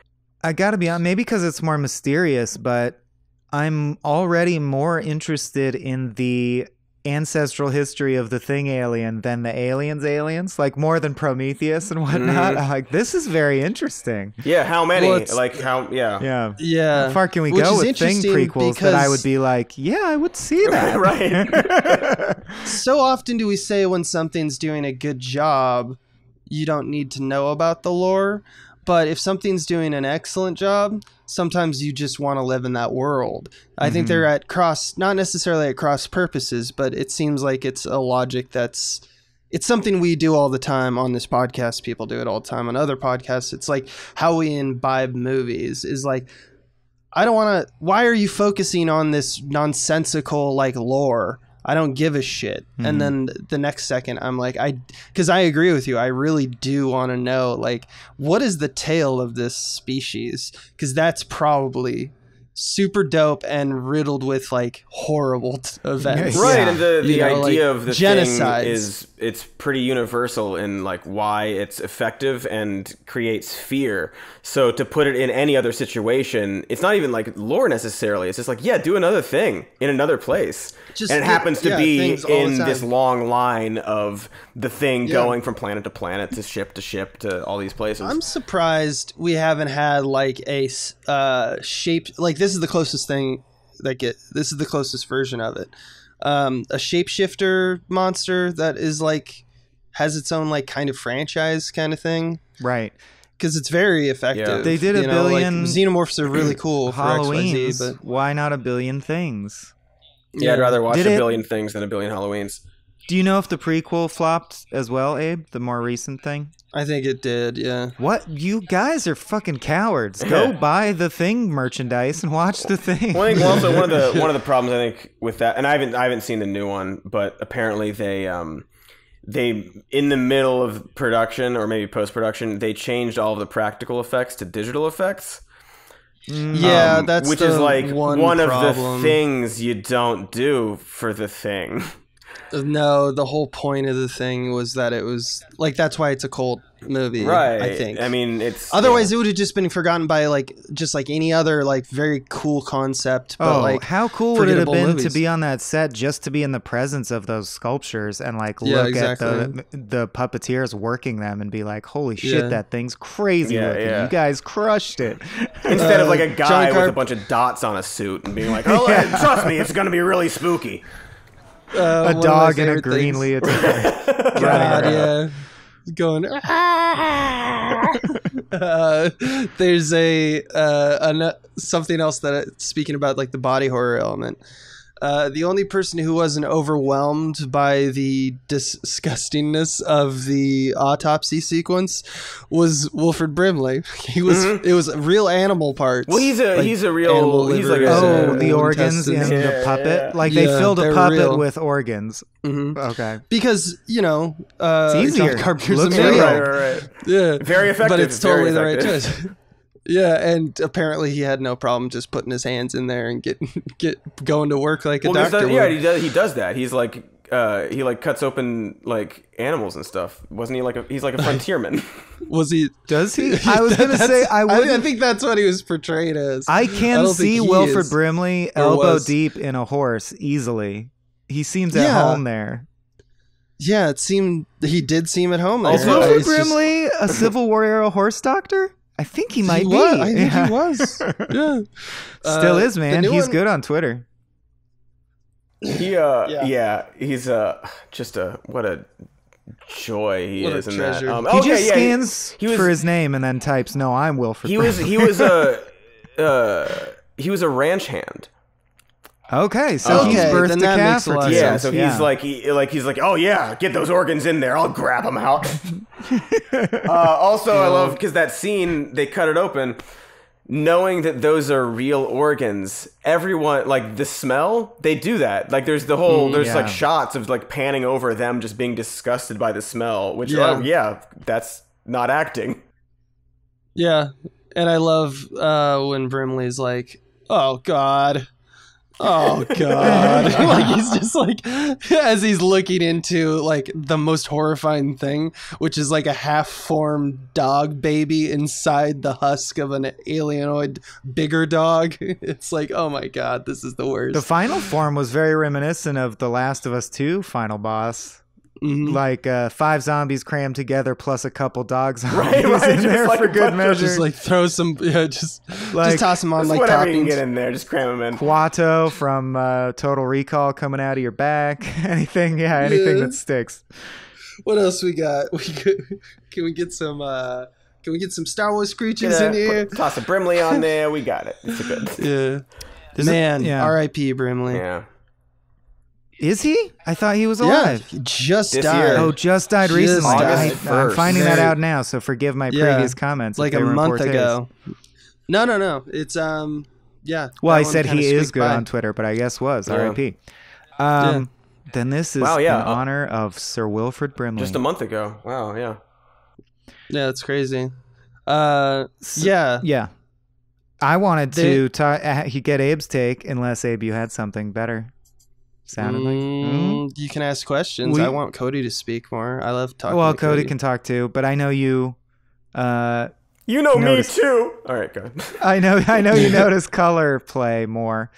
I gotta be honest, maybe because it's more mysterious, but I'm already more interested in the ancestral history of the thing alien than the aliens aliens, like more than Prometheus and whatnot. Mm-hmm. I'm like, this is very interesting. Yeah, how many? Well, like how? Yeah. Yeah. yeah. How far can we Which go with thing interesting prequels that I would be like, yeah, I would see that. right. so often do we say when something's doing a good job, you don't need to know about the lore. But if something's doing an excellent job, sometimes you just want to live in that world. I think mm-hmm. they're at cross, not necessarily at cross purposes, but it seems like it's a logic that's. It's something we do all the time on this podcast. People do it all the time on other podcasts. It's like how we imbibe movies is like I don't want to. Why are you focusing on this nonsensical like lore? I don't give a shit. And mm-hmm. then the next second, I'm like, I, because I agree with you. I really do want to know, like, what is the tale of this species? Because that's probably super dope and riddled with like horrible t- events. Yeah. Right, and the, the You know, idea like, of the genocides. thing is it's pretty universal in like why it's effective and creates fear. So to put it in any other situation, it's not even like lore necessarily. It's just like yeah, do another thing in another place, Just and it happens to yeah, be things all the in this long line of the thing Yeah. going from planet to planet to ship to ship to all these places. I'm surprised we haven't had like a uh, shape like this is the closest thing that get this is the closest version of it. Um, a shapeshifter monster that is like has its own like kind of franchise kind of thing Right. because it's very effective. They did a you know, like, billion xenomorphs are really cool for Halloweens. But Why not a billion things? yeah, I'd rather watch Did a it- billion things than a billion Halloweens. Do you know if the prequel flopped as well, Abe? The more recent thing? I think it did. Yeah. What? You guys are fucking cowards. Go buy the thing merchandise and watch the thing. Well, I think also one of the one of the problems I think with that, and I haven't I haven't seen the new one, but apparently they um they in the middle of production or maybe post production they changed all of the practical effects to digital effects. Yeah, um, that's which the is like one, of the things you don't do for the thing. No, the whole point of the thing was that it was like that's why it's a cult movie, right. I think. I mean, it's Otherwise, yeah. it would have just been forgotten by like just like any other like very cool concept. But oh, like, how cool would it have forgettable been to be on that set just to be in the presence of those sculptures and like Yeah, look at the the puppeteers working them and be like, "Holy shit, Yeah. that thing's crazy Yeah, looking! yeah. You guys crushed it." instead of like a uh, guy John with a bunch of dots on a suit and being like, "Oh, trust me, it's gonna be really spooky." Uh, a one of my dog in a green things- leotard. God, yeah, going. uh, there's a uh, an, something else that speaking about like the body horror element. Uh, the only person who wasn't overwhelmed by the disgustingness of the autopsy sequence was Wilford Brimley. He was it was real animal parts. Mm-hmm. Well, he's a like he's a real animal he's like a, oh, the organs in intestines. the puppet. yeah. Like they Yeah, filled a puppet real. with organs. Mhm. Okay. because you know uh, It's easier. John Carpenter's Looks a real. right, right, right. Yeah, Very effective, But it's very totally the right choice. yeah, and apparently he had no problem just putting his hands in there and get get going to work like a Well, 'cause doctor. that- yeah, he does. He does that. He's like uh, he like cuts open like animals and stuff. Wasn't he like a he's like a frontierman? Was he? Does he? I was gonna say I I, would. think that's what he was portrayed as. I can don't see Wilford is. Brimley elbow was. deep in a horse easily. He seems at Yeah. home there. yeah, it seemed he did seem at home. There. Is Also, Wilford It's just- Brimley a Civil War era horse doctor? I think he might he be. was. I think Yeah. he was. Yeah, Still Uh, is, man. new He's one- good on Twitter. he uh Yeah. yeah. he's uh just a what a joy he What a is in treasure. that. Um, He oh, just yeah, yeah, he- scans he was- for his name and then types, "No, I'm Wilford." He was he was a uh, he was a ranch hand. Okay, so he's Okay, birthed then a that calf or two. Yeah, sense. so he's like he like he's like, oh yeah, get those organs in there. I'll grab them out. uh, also, I love because that scene they cut it open, knowing that those are real organs. Everyone like the smell. They do that. Like there's the whole there's yeah. like shots of like panning over them just being disgusted by the smell. Which Yeah. oh yeah, that's not acting. yeah, and I love uh, when Brimley's like, "Oh God." Oh god. like he's just like as he's looking into like the most horrifying thing, which is like a half-formed dog baby inside the husk of an alienoid bigger dog. It's like, "Oh my god, this is the worst." The final form was very reminiscent of The Last of Us 2 final boss. Mhm. Like uh, five zombies crammed together plus a couple dogs Right, zombies right, in just there like for a good bunch measure. Just like throw some yeah, just Like- just toss them on like whatever you can get in there, just cram them in. Kuato from uh, Total Recall coming out of your back. anything, yeah, anything Yeah. that sticks. What else we got? We could, can we get some uh can we get some Star Wars screeches Yeah, in here? put- toss a Brimley on there. We got it. It's a good. Yeah. There's a- Man, yeah. R.I.P. Brimley. Yeah. Is he? I thought he was alive. he just This died. year. Oh, just died Just recently. I, August I'm 1st. finding that out now, so forgive my Yeah, previous comments. like a were in poor month ago. No, no, no. It's um, yeah. Well, that I said he is good by. on Twitter, but I guess was Yeah. R.I.P. Um, Then this is Wow, yeah. in honor of Sir Wilford Brimley. Just a month ago. Wow. Yeah. Yeah, that's crazy. Uh, S- yeah. Yeah. I wanted They- to ta- uh, he get Abe's take, unless Abe, you had something better. Sounded like. Mm. Mm, You can ask questions. We- I want Cody to speak more. I love talking. Well, to Cody can talk too, but I know you. Uh, You know Notice- me too. All right, go ahead. I know, I know you notice color play more,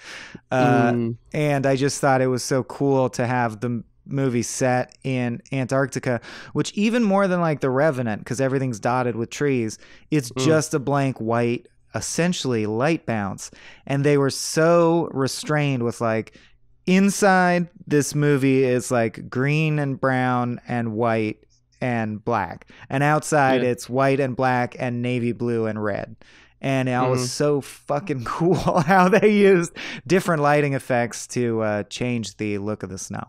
uh, Mm, and I just thought it was so cool to have the movie set in Antarctica, which even more than like The Revenant, because everything's dotted with trees, it's Mm. just a blank white, essentially light bounce, and they were so restrained with like inside this movie is like green and brown and white and black and outside Yeah. it's white and black and navy blue and red and it Mhm. was so fucking cool how they used different lighting effects to uh, change the look of the snow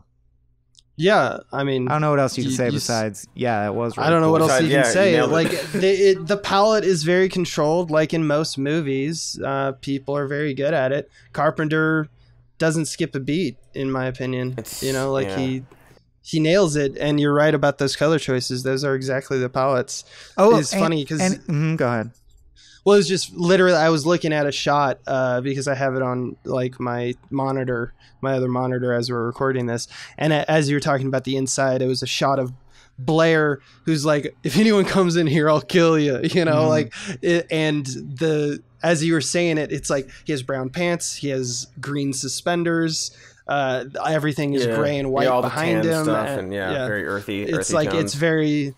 yeah, I mean, i don't know what else you can You- say you s- besides yeah it was I don't know what else Besides, you can yeah, say. nailed it. like the it, the palette is very controlled. Like in most movies, uh, people are very good at it. Carpenter doesn't skip a beat, in my opinion. It's- you know, like yeah. he he nails it. And you're right about those color choices. Those are exactly the palettes. oh it's and- funny 'cause- and mhm, go ahead Well, it's just literally I was looking at a shot uh, because I have it on like my monitor, my other monitor as we're recording this, and as you were talking about the inside, it was a shot of Blair who's like, if anyone comes in here, I'll kill you, you know, Mhm. like, it, and the as you were saying it, it's like he has brown pants, he has green suspenders. Uh, everything is Yeah. gray and white yeah, all the behind tan him. stuff and- and yeah, very earthy. it's earthy like tones. it's very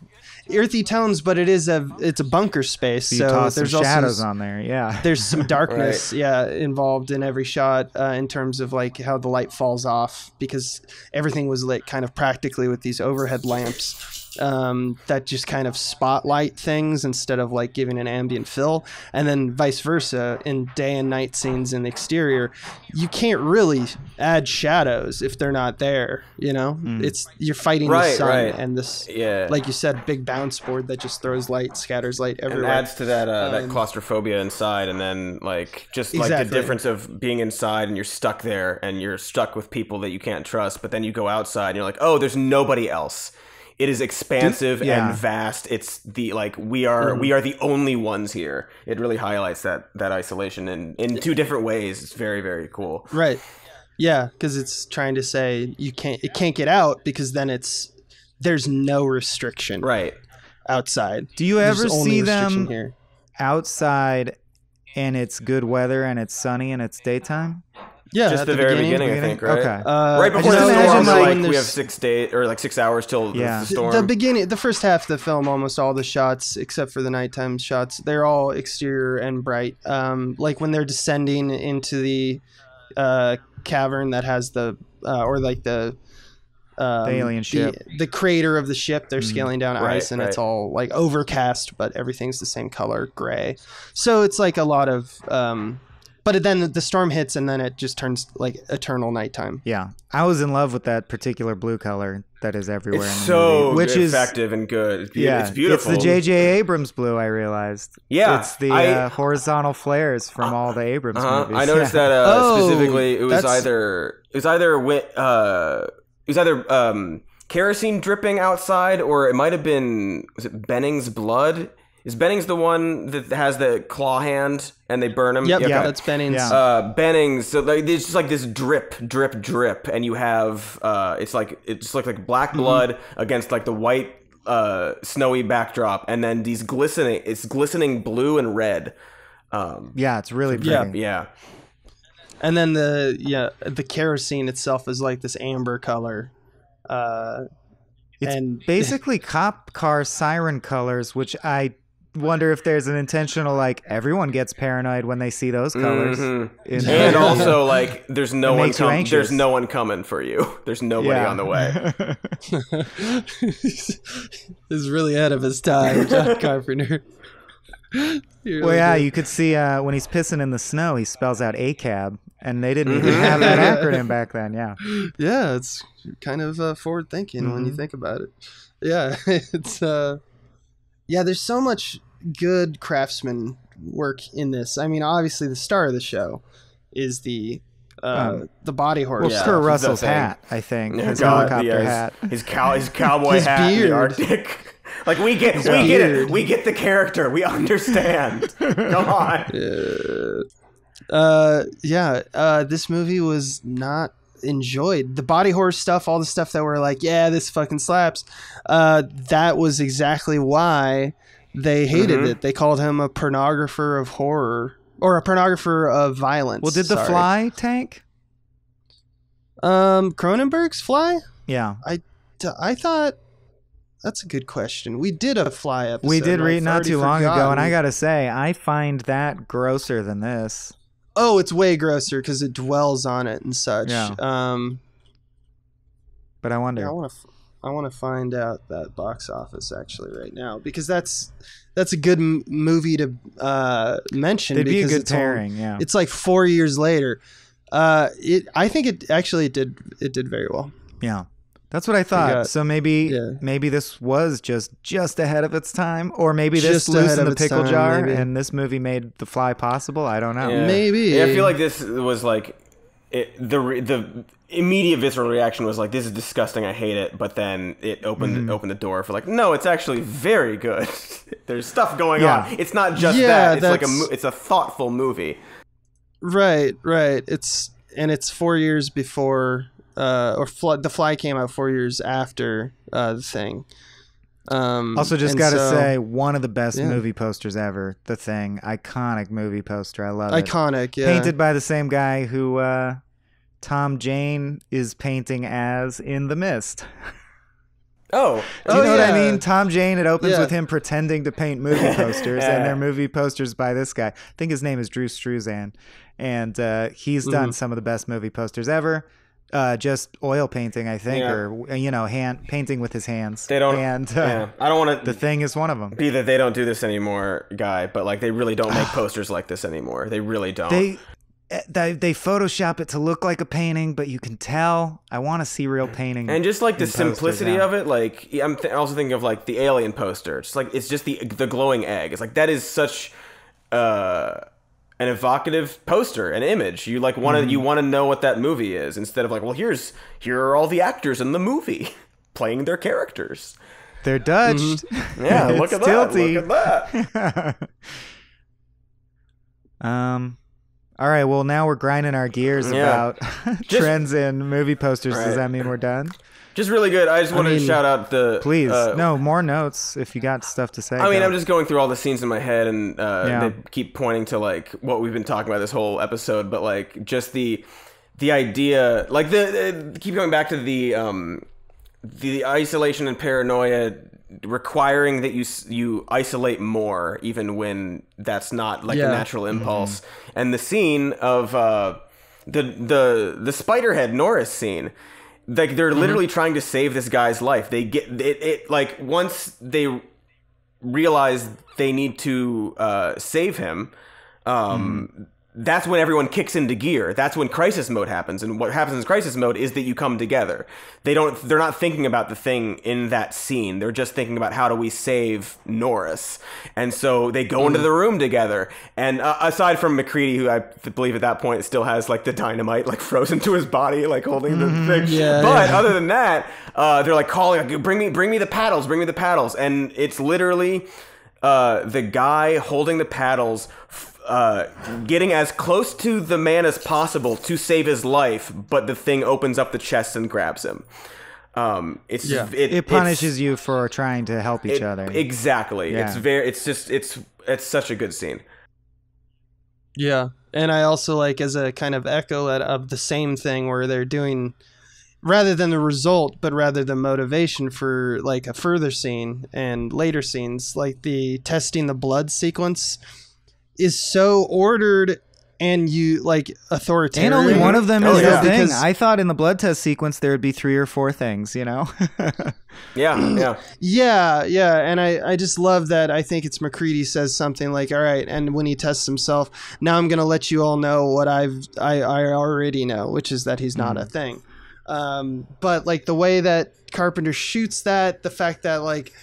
earthy tones, but it is a it's a bunker space. so So, you toss some there's also shadows on there yeah there's some darkness yeah involved in every shot uh, in terms of like how the light falls off because everything was lit kind of practically with these overhead lamps um, that just kind of spotlight things instead of like giving an ambient fill and then vice versa in day and night scenes in the exterior you can't really add shadows if they're not there you know it's you're fighting the sun right. and this yeah. like you said big bounce board that just throws light scatters light and everywhere adds to that uh, that Um, claustrophobia inside, and then like just like Exactly. the difference of being inside and you're stuck there, and you're stuck with people that you can't trust. But then you go outside, and you're like, oh, there's nobody else. It is expansive yeah. and vast. It's the like we are Mm-hmm. we are the only ones here. It really highlights that that isolation in in two different ways. It's very very cool. Right. Yeah, because it's trying to say you can't it can't get out because then it's there's no restriction Right. outside. Do you ever see them here? outside and it's good weather and it's sunny and it's daytime? Yeah, Just at the, very beginning, I beginning? think, right? Okay. Uh, right before the imagine, storm, we're like, like, we have six days or like six hours till the- Yeah. the The- storm. The beginning, the first half of the film, almost all the shots, except for the nighttime shots, they're all exterior and bright. Um, like when they're descending into the uh, cavern that has the, uh, or like the, um, The alien ship. the, crater of the ship. They're Mhm. scaling down Right, ice, and it's all like overcast, but everything's the same color, gray. So it's like a lot of. Um, but then the storm hits, and then it just turns like eternal nighttime. Yeah. I was in love with that particular blue color that is everywhere it's in the so movie. Which is effective and good. It's, beau- yeah, it's beautiful. It's the J.J. Abrams blue. I realized. Yeah, it's the I- uh, horizontal flares from all the Abrams Uh-huh. movies. I noticed Yeah. that uh, Oh, specifically. It was that's- either it was either uh, it was either um, kerosene dripping outside, or it might have been was it Benning's blood? Is Benning's the one that has the claw hand and they burn him? Yep, Okay. yeah, that's Benning's. Yeah. uh, Benning's. So like, there's just like this drip, drip, drip, and you have uh, it's like it just looks like black Mm-hmm. blood against like the white uh, snowy backdrop, and then these glistening. It's glistening blue and red. Um, yeah, it's really pretty. Yeah. yeah. and then the yeah the kerosene itself is like this amber color uh It's and basically cop car siren colors, which I wonder if there's an intentional like everyone gets paranoid when they see those colors. Mhm. in- And also, like, there's no It one makes you com- there's no one coming for you. There's nobody Yeah. on the way. is really ahead of his time john carpenter You're well, yeah, like, you could see uh, when he's pissing in the snow, he spells out ACAB, and they didn't even Mhm. have that acronym back then. Yeah, yeah it's kind of uh, forward thinking when you Mhm. think about it yeah it's uh yeah there's so much good craftsman work in this i mean obviously the star of the show is the uh Um, the body horse well, Yeah, Kurt Russell's hat, I think, Oh, his God, helicopter yeah, hat. His, his cow, his cowboy His hat in beard. the Arctic. Like we get, His we get it. We get the character. We understand. Come on. Uh, uh, yeah, uh, this movie was not enjoyed. The body horror stuff, all the stuff that were like, yeah, this fucking slaps. Uh, that was exactly why they hated Mhm. it. They called him a pornographer of horror or a pornographer of violence. Well, did the sorry. fly tank? Um, Cronenberg's fly? Yeah, I, I thought that's a good question. We did a fly episode. we did read not too long ago, and. I gotta say, I find that grosser than this. Oh, it's way grosser because it dwells on it and such. Yeah. Um, But I wonder. Yeah, I want to. I want to find out that box office actually right now because that's that's a good m- movie to uh, mention. They'd be a good it's all- pairing. yeah. it's like four years later. Uh, it. I think it actually did. It did very well. Yeah. That's what I thought. got- so maybe yeah. maybe this was just just ahead of its time, or maybe this Just ahead loosened the pickle time, jar, maybe. and this movie made The Fly possible. I don't know. Yeah. Maybe. Yeah, I feel like this was like it, the the immediate visceral reaction was like this is disgusting. I hate it. But then it opened Mm-hmm. opened the door for like no, it's actually very good. There's stuff going Yeah. on. It's not just Yeah, that. It's like a that's- it's a thoughtful movie. Right. Right. It's and it's four years before. Uh, or fl- the fly came out four years after uh, the thing. Um, Also, just got to so- say, one of the best Yeah. movie posters ever. The Thing, iconic movie poster. I love it. iconic. Yeah. Painted by the same guy who uh, Tom Jane is painting as in The Mist. Oh, Do you Oh, know what I mean? Tom Jane, it opens Yeah. with him pretending to paint movie posters, and they're movie posters by this guy. I think his name is Drew Struzan. And uh, he's done Mhm. some of the best movie posters ever. Uh, just oil painting, I think, Yeah. or, you know, hand painting with his hands. they don't. And uh, yeah, I don't want to. The Thing is one of them. be that they don't do this anymore, guy. But like they really don't make posters like this anymore. They really don't. They. Eh, They, they Photoshop it to look like a painting, but you can tell. I want to see real painting. and just like the simplicity of it like i'm th- also thinking of like the alien poster it's like it's just the the glowing egg it's like that is such uh an evocative poster an image you like want to Mm-hmm. you want to know what that movie is instead of like well here's here are all the actors in the movie playing their characters They're Dutched. yeah look at that tilty. look at that um, All right, well now we're grinding our gears Yeah. about trends in movie posters. Does that mean we're done? Just really good. I just wanted to mean, shout out the. Please, uh, no more notes if you got stuff to say. I mean, go. I'm just going through all the scenes in my head, and uh, Yeah. they keep pointing to like what we've been talking about this whole episode. But like, just the the idea, like the uh, keep going back to the um, the isolation and paranoia requiring that you you isolate more, even when that's not like Yeah. a natural impulse. And the scene of uh, the the the Spiderhead Norris scene like they're literally trying to save this guy's life. They get it, it like once they realize they need to uh, save him. Um, That's when everyone kicks into gear. That's when crisis mode happens. And what happens in crisis mode is that you come together. They don't. They're not thinking about the thing in that scene. They're just thinking about how do we save Norris. And so they go into the room together. And uh, aside from MacReady, who I believe at that point still has like the dynamite like frozen to his body, like holding the thing. Yeah, but yeah. other than that, uh, they're like calling, like, "Bring me, bring me the paddles, bring me the paddles," and it's literally uh, the guy holding the paddles, uh, getting as close to the man as possible to save his life, but the thing opens up the chest and grabs him. Um, it's Yeah. it, it punishes you for trying to help each it- other. exactly. Yeah. It's very. It's just. It's. It's such a good scene. Yeah, and I also like as a kind of echo of the same thing where they're doing rather than the result, but rather the motivation for like a further scene and later scenes, like the testing the blood sequence is so ordered and you like authoritarian. and only one of them Oh, is yeah. the thing. Because- I thought in the blood test sequence there would be three or four things. You know. Yeah. Yeah. Yeah, yeah, and I, I just love that. I think it's MacReady says something like, "All right," and when he tests himself, now I'm gonna let you all know what I've I, I already know, which is that he's not a thing. Um, but like the way that Carpenter shoots that, the fact that like,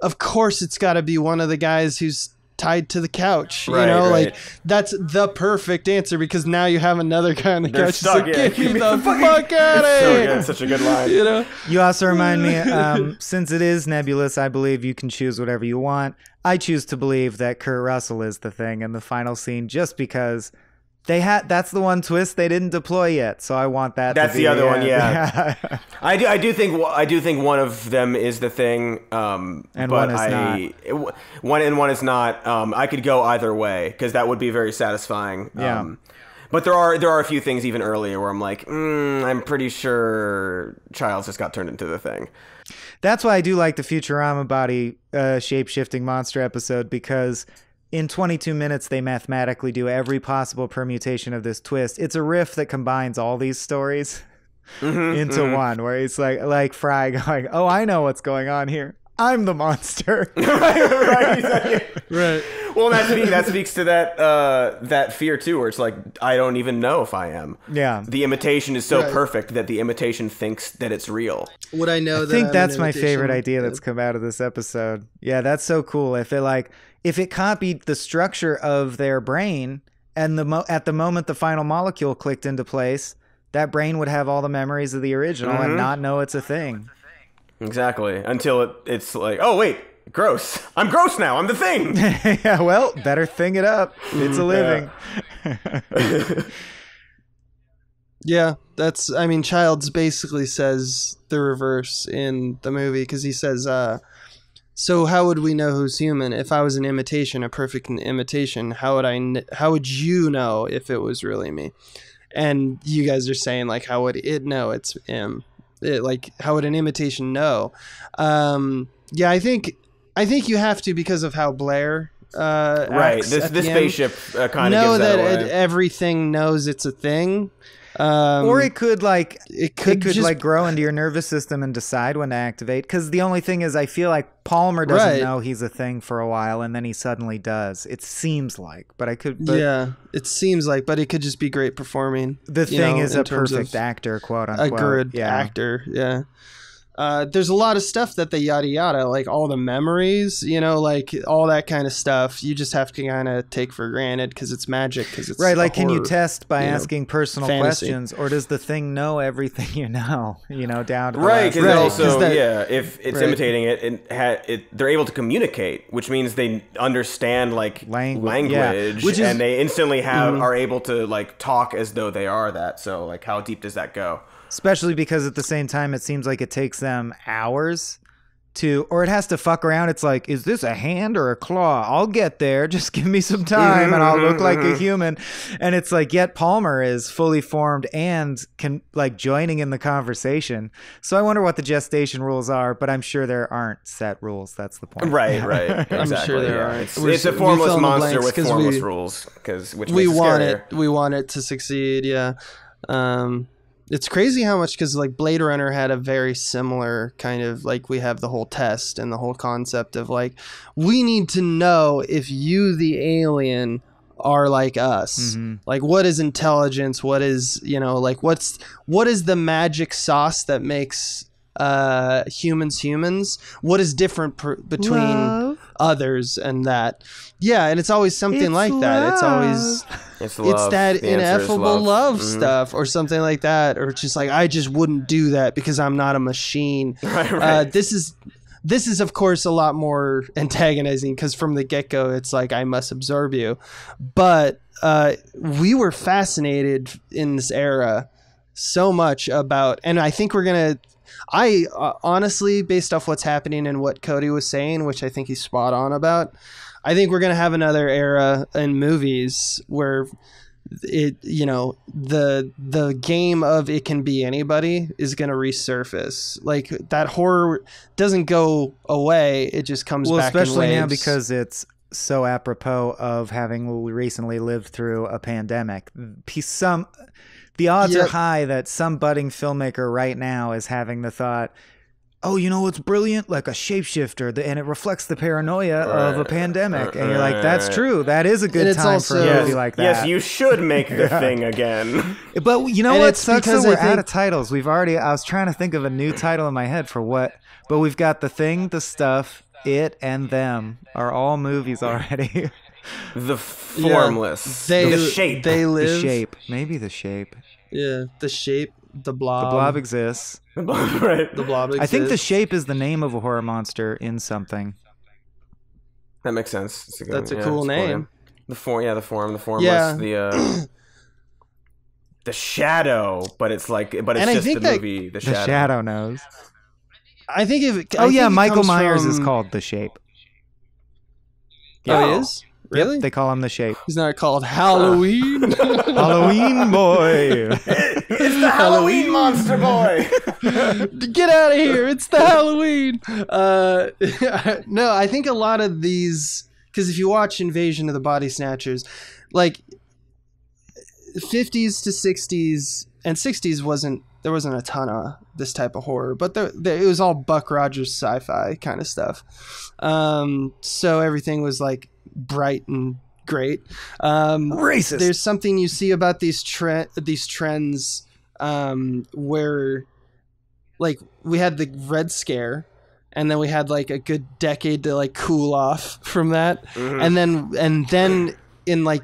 of course it's got to be one of the guys who's tied to the couch. Right, you know, right. like that's the perfect answer because now you have another guy on the They're couch. stuck, like, yeah. Get me the fuck out of It's so here! good. Such a good line. You know. You also remind me, um, since it is nebulous, I believe you can choose whatever you want. I choose to believe that Kurt Russell is the thing in the final scene, just because they had. That's the one twist they didn't deploy yet, so I want that. That's to be the other one, yeah. I do. I do think. I do think one of them is the thing. Um, And but one is I, it- one and one is not. Um, I could go either way because that would be very satisfying. Yeah. Um, but there are there are a few things even earlier where I'm like, mm, I'm pretty sure Childs just got turned into the thing. That's why I do like the Futurama body uh, shape shifting monster episode because in 22 minutes they mathematically do every possible permutation of this twist. It's a riff that combines all these stories Mm-hmm, into one, where it's like like Fry going, "Oh, I know what's going on here. I'm the monster." right, right, exactly. Right. Well, that speaks, that speaks to that uh, that fear too, where it's like I don't even know if I am. yeah. The imitation is so Right. perfect that the imitation thinks that it's real. Would I know I that? think I'm that's my imitation? favorite idea that's come out of this episode. Yeah, that's so cool. If it like if it copied the structure of their brain and the mo- at the moment the final molecule clicked into place, that brain would have all the memories of the original Mm-hmm. and not know it's a thing. Exactly. Until it, it's like, oh wait, gross. I'm gross now. I'm the thing. yeah, well, better thing it up. It's a living. Yeah, that's. I mean, Childs basically says the reverse in the movie because he says, uh, "So how would we know who's human? If I was an imitation, a perfect imitation, how would I? How would you know if it was really me?" And you guys are saying like, how would it know it's him? It, like, how would an imitation know? Um, yeah, I think. I think you have to because of how Blair. Uh, right. This this spaceship uh, kind of know gives that, that, everything knows it's a thing. Um, or it could like it could, it could just, like grow into your nervous system and decide when to activate. Because the only thing is, I feel like Palmer doesn't Right. know he's a thing for a while, and then he suddenly does. It seems like, but I could. But yeah, it seems like, but it could just be great performing. The thing know, is a perfect actor, quote A good yeah. actor, yeah. Uh, there's a lot of stuff that the yada yada, like all the memories, you know, like all that kind of stuff. You just have to kind of take for granted because it's magic. Because it's Right, a like can you test by you know, asking personal fantasy. questions, or does the thing know everything you know? You know, down to the Right, last because Right, also, 'cause that- yeah, if it's right. imitating it, it, ha- it, they're able to communicate, which means they understand like Langu- language, yeah. Which is- and they instantly have Mhm. are able to like talk as though they are that. So, like, how deep does that go? Especially because at the same time it seems like it takes them hours to or it has to fuck around it's like is this a hand or a claw i'll get there just give me some time and i'll look like a human and it's like yet palmer is fully formed and can like joining in the conversation so i wonder what the gestation rules are but i'm sure there aren't set rules that's the point Right, right. I'm Exactly. sure there yeah. are. It's, We're it's a s- we formless fill in the monster blanks with 'cause formless we- rules, because we makes want scarier. it. We want it to succeed. Yeah. Um, it's crazy how much because like Blade Runner had a very similar kind of like we have the whole test and the whole concept of like we need to know if you the alien are like us. Mhm. like what is intelligence? What is you know like what's what is the magic sauce that makes uh humans humans? What is different pr- between others and that yeah and it's always something It's like that it's always love. It's, it's that The answer is ineffable love, Mhm. stuff or something like that or just like i just wouldn't do that because i'm not a machine Right, right. uh, this is this is of course a lot more antagonizing because from the get-go it's like i must absorb you but uh, we were fascinated in this era so much about and i think we're gonna i uh, honestly based off what's happening and what cody was saying which i think he's spot on about i think we're gonna have another era in movies where it you know the the game of it can be anybody is going to resurface. Like that horror doesn't go away it just comes well back especially now because it's so apropos of having recently lived through a pandemic. Some the odds Yep. are high that some budding filmmaker right now is having the thought oh you know what's brilliant like a shapeshifter and it reflects the paranoia of a Right. Uh, pandemic and you're like that's true that is a good time also- for a yes, movie like that yes, you should make the Yeah. thing again. but you know And what it's sucks? because we're think- out of titles. We've already. I was trying to think of a new title in my head for what, but we've got the thing, the stuff, it, and them are all movies already. The formless, they the shape. they live. the shape, maybe the shape. yeah the shape the blob The blob exists. right. the blob exists. I think the shape is the name of a horror monster in something. That makes sense. It's a good- That's a yeah, cool it's name. The form, yeah, the form, the formless, Yeah. the uh, the shadow. But it's like, but it's And just the movie, the The shadow. shadow knows. i think if I Oh think yeah, Michael comes Myers is called the shape. oh Oh. he is really Yep, they call him the shape. he's not called halloween Halloween boy. it's the Halloween monster boy. Get out of here! It's the Halloween. Uh, no, I think a lot of these because if you watch Invasion of the Body Snatchers, like fifties to sixties and sixties wasn't there wasn't a ton of this type of horror, but there, there it was all Buck Rogers sci-fi kind of stuff. Um, so everything was like bright and great. Um, Racist. there's something you see about these tre- these trends um, where like we had the red scare and then we had like a good decade to like cool off from that Mhm. and then and then in like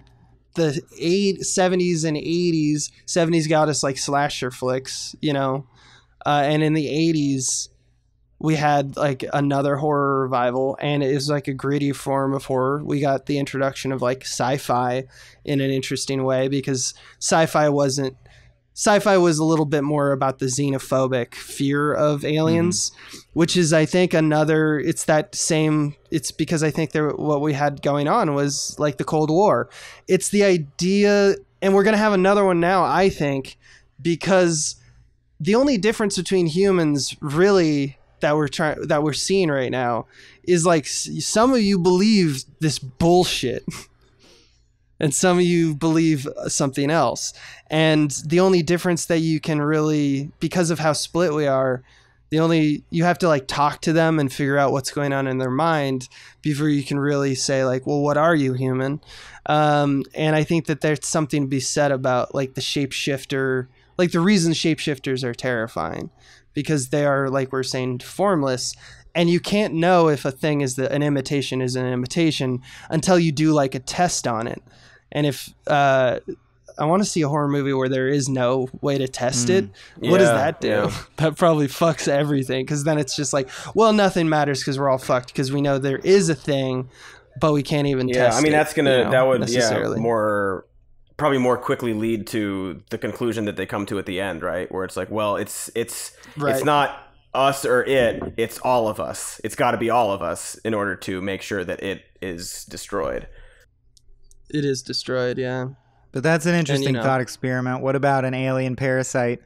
the eight, 70s and 80s 70s got us like slasher flicks you know uh, and in the 80s we had like another horror revival and it was like a gritty form of horror. We got the introduction of like sci-fi in an interesting way because sci-fi wasn't sci-fi was a little bit more about the xenophobic fear of aliens mm-hmm. which is i think another it's that same it's because i think there what we had going on was like the cold war. It's the idea and we're going to have another one now i think because the only difference between humans really that we're trying that we're seeing right now is like some of you believe this bullshit and some of you believe something else. And the only difference that you can really because of how split we are the only you have to like talk to them and figure out what's going on in their mind before you can really say like well what are you human? Um, and i think that there's something to be said about like the shapeshifter like the reason shapeshifters are terrifying because they are like we're saying formless and you can't know if a thing is the, an imitation is an imitation until you do like a test on it and if uh I want to see a horror movie where there is no way to test it. What does that do? yeah. That probably fucks everything because then it's just like, well, nothing matters because we're all fucked because we know there is a thing, but we can't even Yeah, test. I mean that's gonna you know, that would necessarily. yeah more probably more quickly lead to the conclusion that they come to at the end, right? Where it's like, well, it's it's Right. it's not us or it, it's all of us. It's got to be all of us in order to make sure that it is destroyed. It is destroyed. Yeah. But that's an interesting know- thought experiment. What about an alien parasite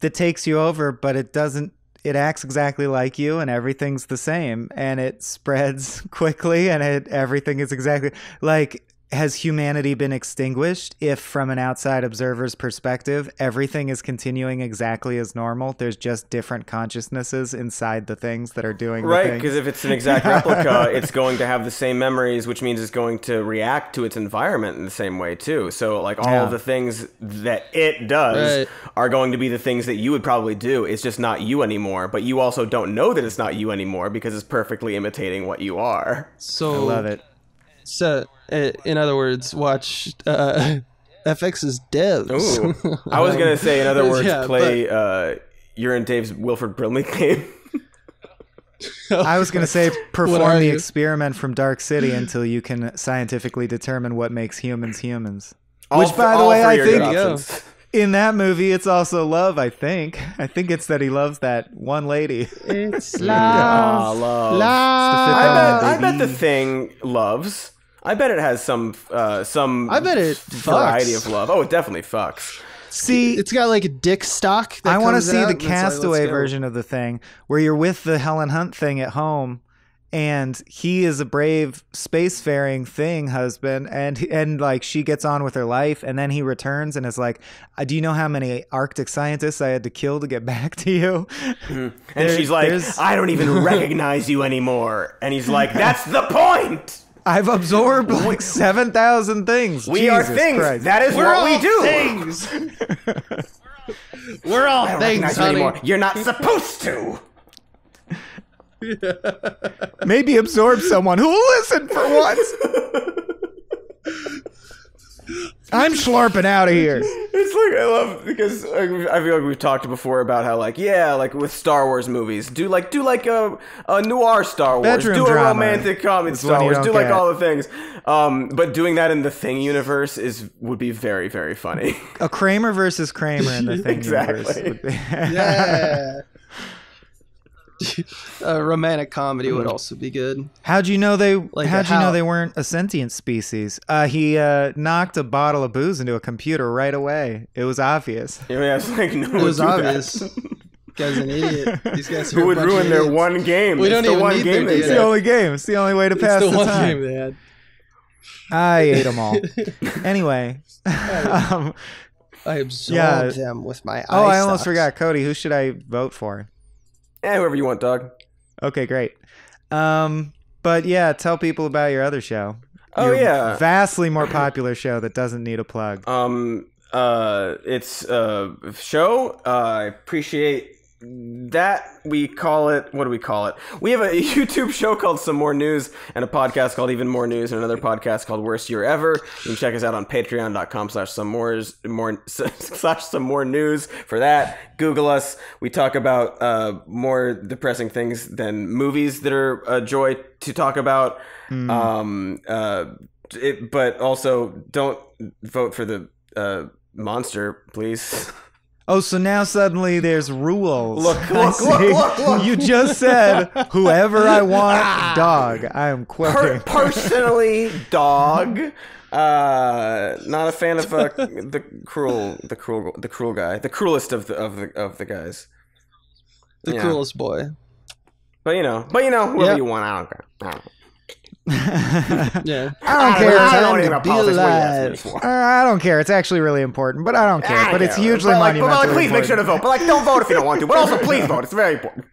that takes you over, but it doesn't? It acts exactly like you, and everything's the same, and it spreads quickly, and it everything is exactly like. Has humanity been extinguished if, from an outside observer's perspective, everything is continuing exactly as normal? There's just different consciousnesses inside the things that are doing the Right, thing. because if it's an exact replica, it's going to have the same memories, which means it's going to react to its environment in the same way too. So, like all Yeah. of the things that it does Right. are going to be the things that you would probably do. It's just not you anymore, but you also don't know that it's not you anymore because it's perfectly imitating what you are. So I love it. So, uh, in other words, watch uh, FX's devs. Ooh, I was gonna say, in other words, Yeah, play uh, you're in Dave's Wilford Brimley game. I was going to say perform the you? experiment from Dark City until you can scientifically determine what makes humans humans. All Which, th- by the way, I think in that movie it's also love. I think. I think it's that he loves that one lady. It's Ah, love. It's I bet, I bet the thing loves. I bet it has some uh, some. I bet it variety fucks. of love. Oh, it definitely fucks. See, It's got like a dick stock. that I want to see out, the and it's like, castaway version of the thing where you're with the Helen Hunt thing at home and he is a brave spacefaring thing husband and and like she gets on with her life and then he returns and is like "Uh, do you know how many arctic scientists I had to kill to get back to you And There- she's like, there's- I don't even recognize you anymore. And he's like, That's the point. I've absorbed like 7,000 things We are things. Christ. That is We're what all we do. things. We're all I don't things, recognize you anymore. You're not supposed to. maybe absorb someone who will listen for once I'm slurping out of here It's like I love because like, I feel like we've talked before about how like yeah like with Star Wars movies do like do like a, a noir Star Wars Bedroom do a romantic comedy Star Wars don't like get. all the things um but doing that in the Thing universe is would be very very funny a Kramer versus Kramer in the thing Exactly. universe would Yeah. a romantic comedy would also be good. How'd you know they? Like how'd a you know they weren't a sentient species? Uh, he uh, knocked a bottle of booze into a computer right away. It was obvious. I mean, it's like no It was would do that. obvious. Guy's an idiot. These guys Who would ruin their idiots. one game? We It's don't the even one need game them It's the only game. It's the only way to pass the the one time. game they had. I ate them all. anyway, um, I absorbed Yeah. them with my. Eyes. Oh, eye I almost stalks. forgot. Cody, who should I vote for? Eh, whoever you want, dog. Okay, great. Um, but yeah, tell people about your other show. Oh Your yeah. vastly more popular show that doesn't need a plug. Um, uh, it's a show. Uh, I appreciate that. We call it, what do we call it? We have a YouTube show called Some More News and a podcast called Even More News and another podcast called Worst Year Ever. You can check us out on patreon.com slash some more, more, slash some more news for that. Google us. We talk about, uh, more depressing things than movies that are a joy to talk about. Um, uh, it, but also don't vote for the uh, monster, please. Oh, so now suddenly there's rules. Look, I look, look, look, look. You just said whoever I want, dog. I am Per- personally, dog. Uh, not a fan of uh, the cruel, the cruel, the cruel guy, the cruelest of the of the of the guys. The Yeah. cruelest boy. But you know, but you know, whoever Yep. you want, I don't care. I don't, Yeah. I don't care. I don't Time know anything to about politics. What are you asking alive. this? Uh, I don't care. It's actually really important, but I don't care. I don't but it's hugely but like, but like, please make sure to vote. But like, don't vote if you don't want to. But also, please vote. It's very important.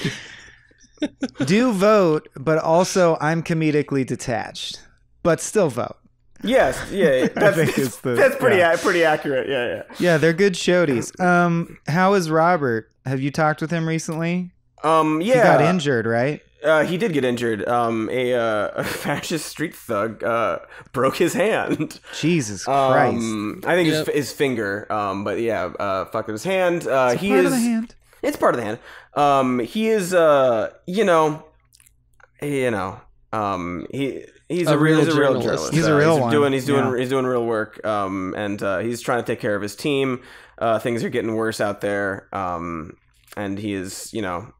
do vote, but also I'm comedically detached, but still vote. Yes, yeah, that's, think it's the- that's pretty yeah. a- pretty accurate. Yeah, yeah. Yeah, they're good shodies. Um, how is Robert? Have you talked with him recently? Um, yeah, He got injured, right? Uh, he did get injured. Um, a, uh, a fascist street thug uh, broke his hand. Jesus Christ. Um, I think Yep. his, his finger. Um, but yeah, uh, fucked up his hand. Uh, he Part is. of the hand. It's part of the hand. Um, he is. Uh, you know, you know. Um, he he's a, A real, real he's a real journalist. journalist. He's a Uh, real he's one. Doing he's doing Yeah. he's doing real work. Um, and uh, he's trying to take care of his team. Uh, things are getting worse out there. Um, and he is, you know.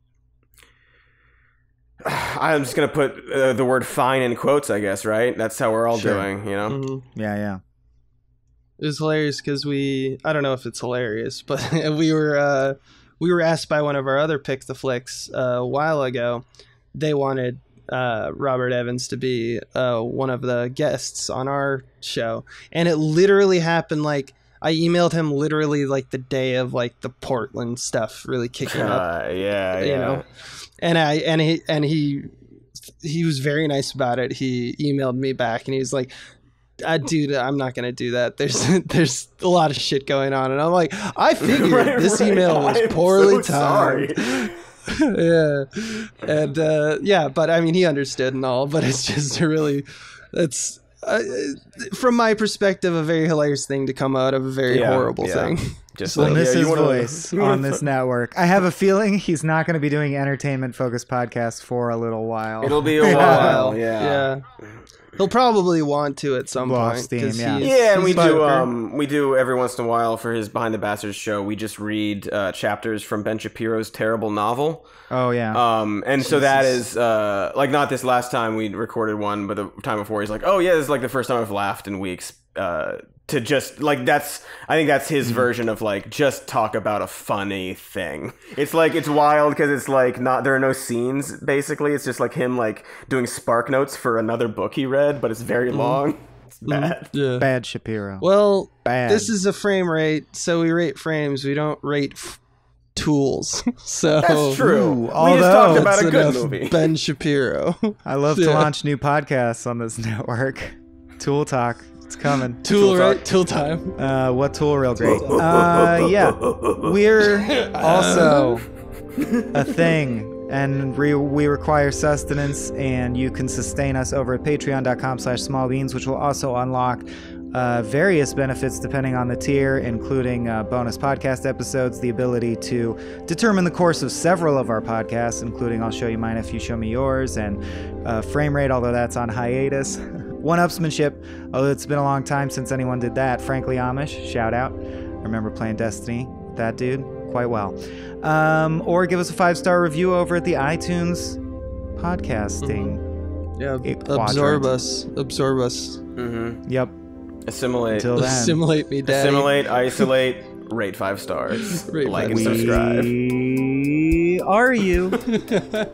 I'm just gonna put uh, the word "fine" in quotes, I guess. Right? That's how we're all Sure. doing. You know. Mhm. Yeah, yeah. It was hilarious because we I don't know if it's hilarious, but we were uh, we were asked by one of our other pick the flicks uh, a while ago. They wanted uh, Robert Evans to be uh, one of the guests on our show, and it literally happened like I emailed him literally like the day of like the Portland stuff really kicking up Uh, yeah, you yeah. know and i and he and he he was very nice about it. He emailed me back and he was like uh, dude i'm not gonna do that. There's there's a lot of shit going on. And i'm like i figured Right, this right. email was poorly so timed. Yeah. And uh yeah but i mean he understood and all but it's just a really it's uh, from my perspective a very hilarious thing to come out of a very Yeah, horrible yeah. thing Just We'll like, miss yeah, his voice wanna on this network. I have a feeling he's not going to be doing entertainment focused podcasts for a little while. It'll be a while. Yeah. yeah he'll probably want to at some Blow off point steam, 'cause yeah. Yeah, and we he's do um we do every once in a while for his Behind the Bastards show. We just read uh, chapters from Ben Shapiro's terrible novel. oh, yeah. Um, and so that is uh like not this last time we recorded one, but the time before he's like, oh yeah, this is like the first time I've laughed in weeks. Uh, to just like that's I think that's his mm-hmm. version of like just talk about a funny thing. It's like it's wild because it's like not there are no scenes basically. It's just like him like doing spark notes for another book he read, but it's very mm-hmm. long. It's mm-hmm. bad. yeah Bad Shapiro. Well, Bad. this is a frame rate, so we rate frames. We don't rate f- tools. so That's true. Ooh, we just although- talked about a good movie. Ben Shapiro. I love to launch new podcasts on this network. Tool Talk. It's coming. Tool, Tool right? Tool time. Uh, what tool real great? Uh, yeah, we're also a thing, and we, we require sustenance, and you can sustain us over at Patreon.com/slash SmallBeans, which will also unlock. Uh, various benefits depending on the tier, including uh, bonus podcast episodes, the ability to determine the course of several of our podcasts, including I'll show you mine if you show me yours, and uh, frame rate, although that's on hiatus. One upsmanship, although it's been a long time since anyone did that. Frankly, Amish, shout out. I remember playing Destiny with that dude quite well. Um, or give us a five star review over at the iTunes podcasting. Yeah, It absorb us. Absorb us. Mm-hmm. Yep. Assimilate. Until then, Assimilate me, daddy. Assimilate, isolate, rate five stars. Rate like five and subscribe. we are you.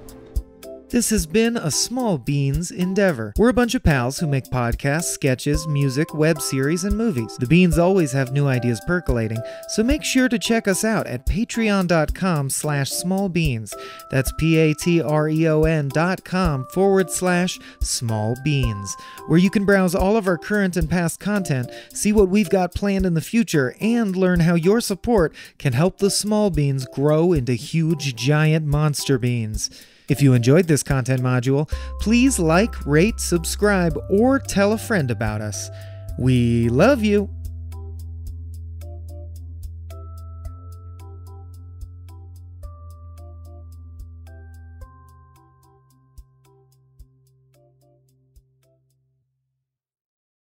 This has been a Small Beans endeavor. We're a bunch of pals who make podcasts, sketches, music, web series, and movies. The beans always have new ideas percolating, so make sure to check us out at patreon.com slash smallbeans. That's P-A-T-R-E-O-N dot com forward slash small beans, where you can browse all of our current and past content, see what we've got planned in the future, and learn how your support can help the small beans grow into huge, giant monster beans. If you enjoyed this content module, please like, rate, subscribe, or tell a friend about us. We love you.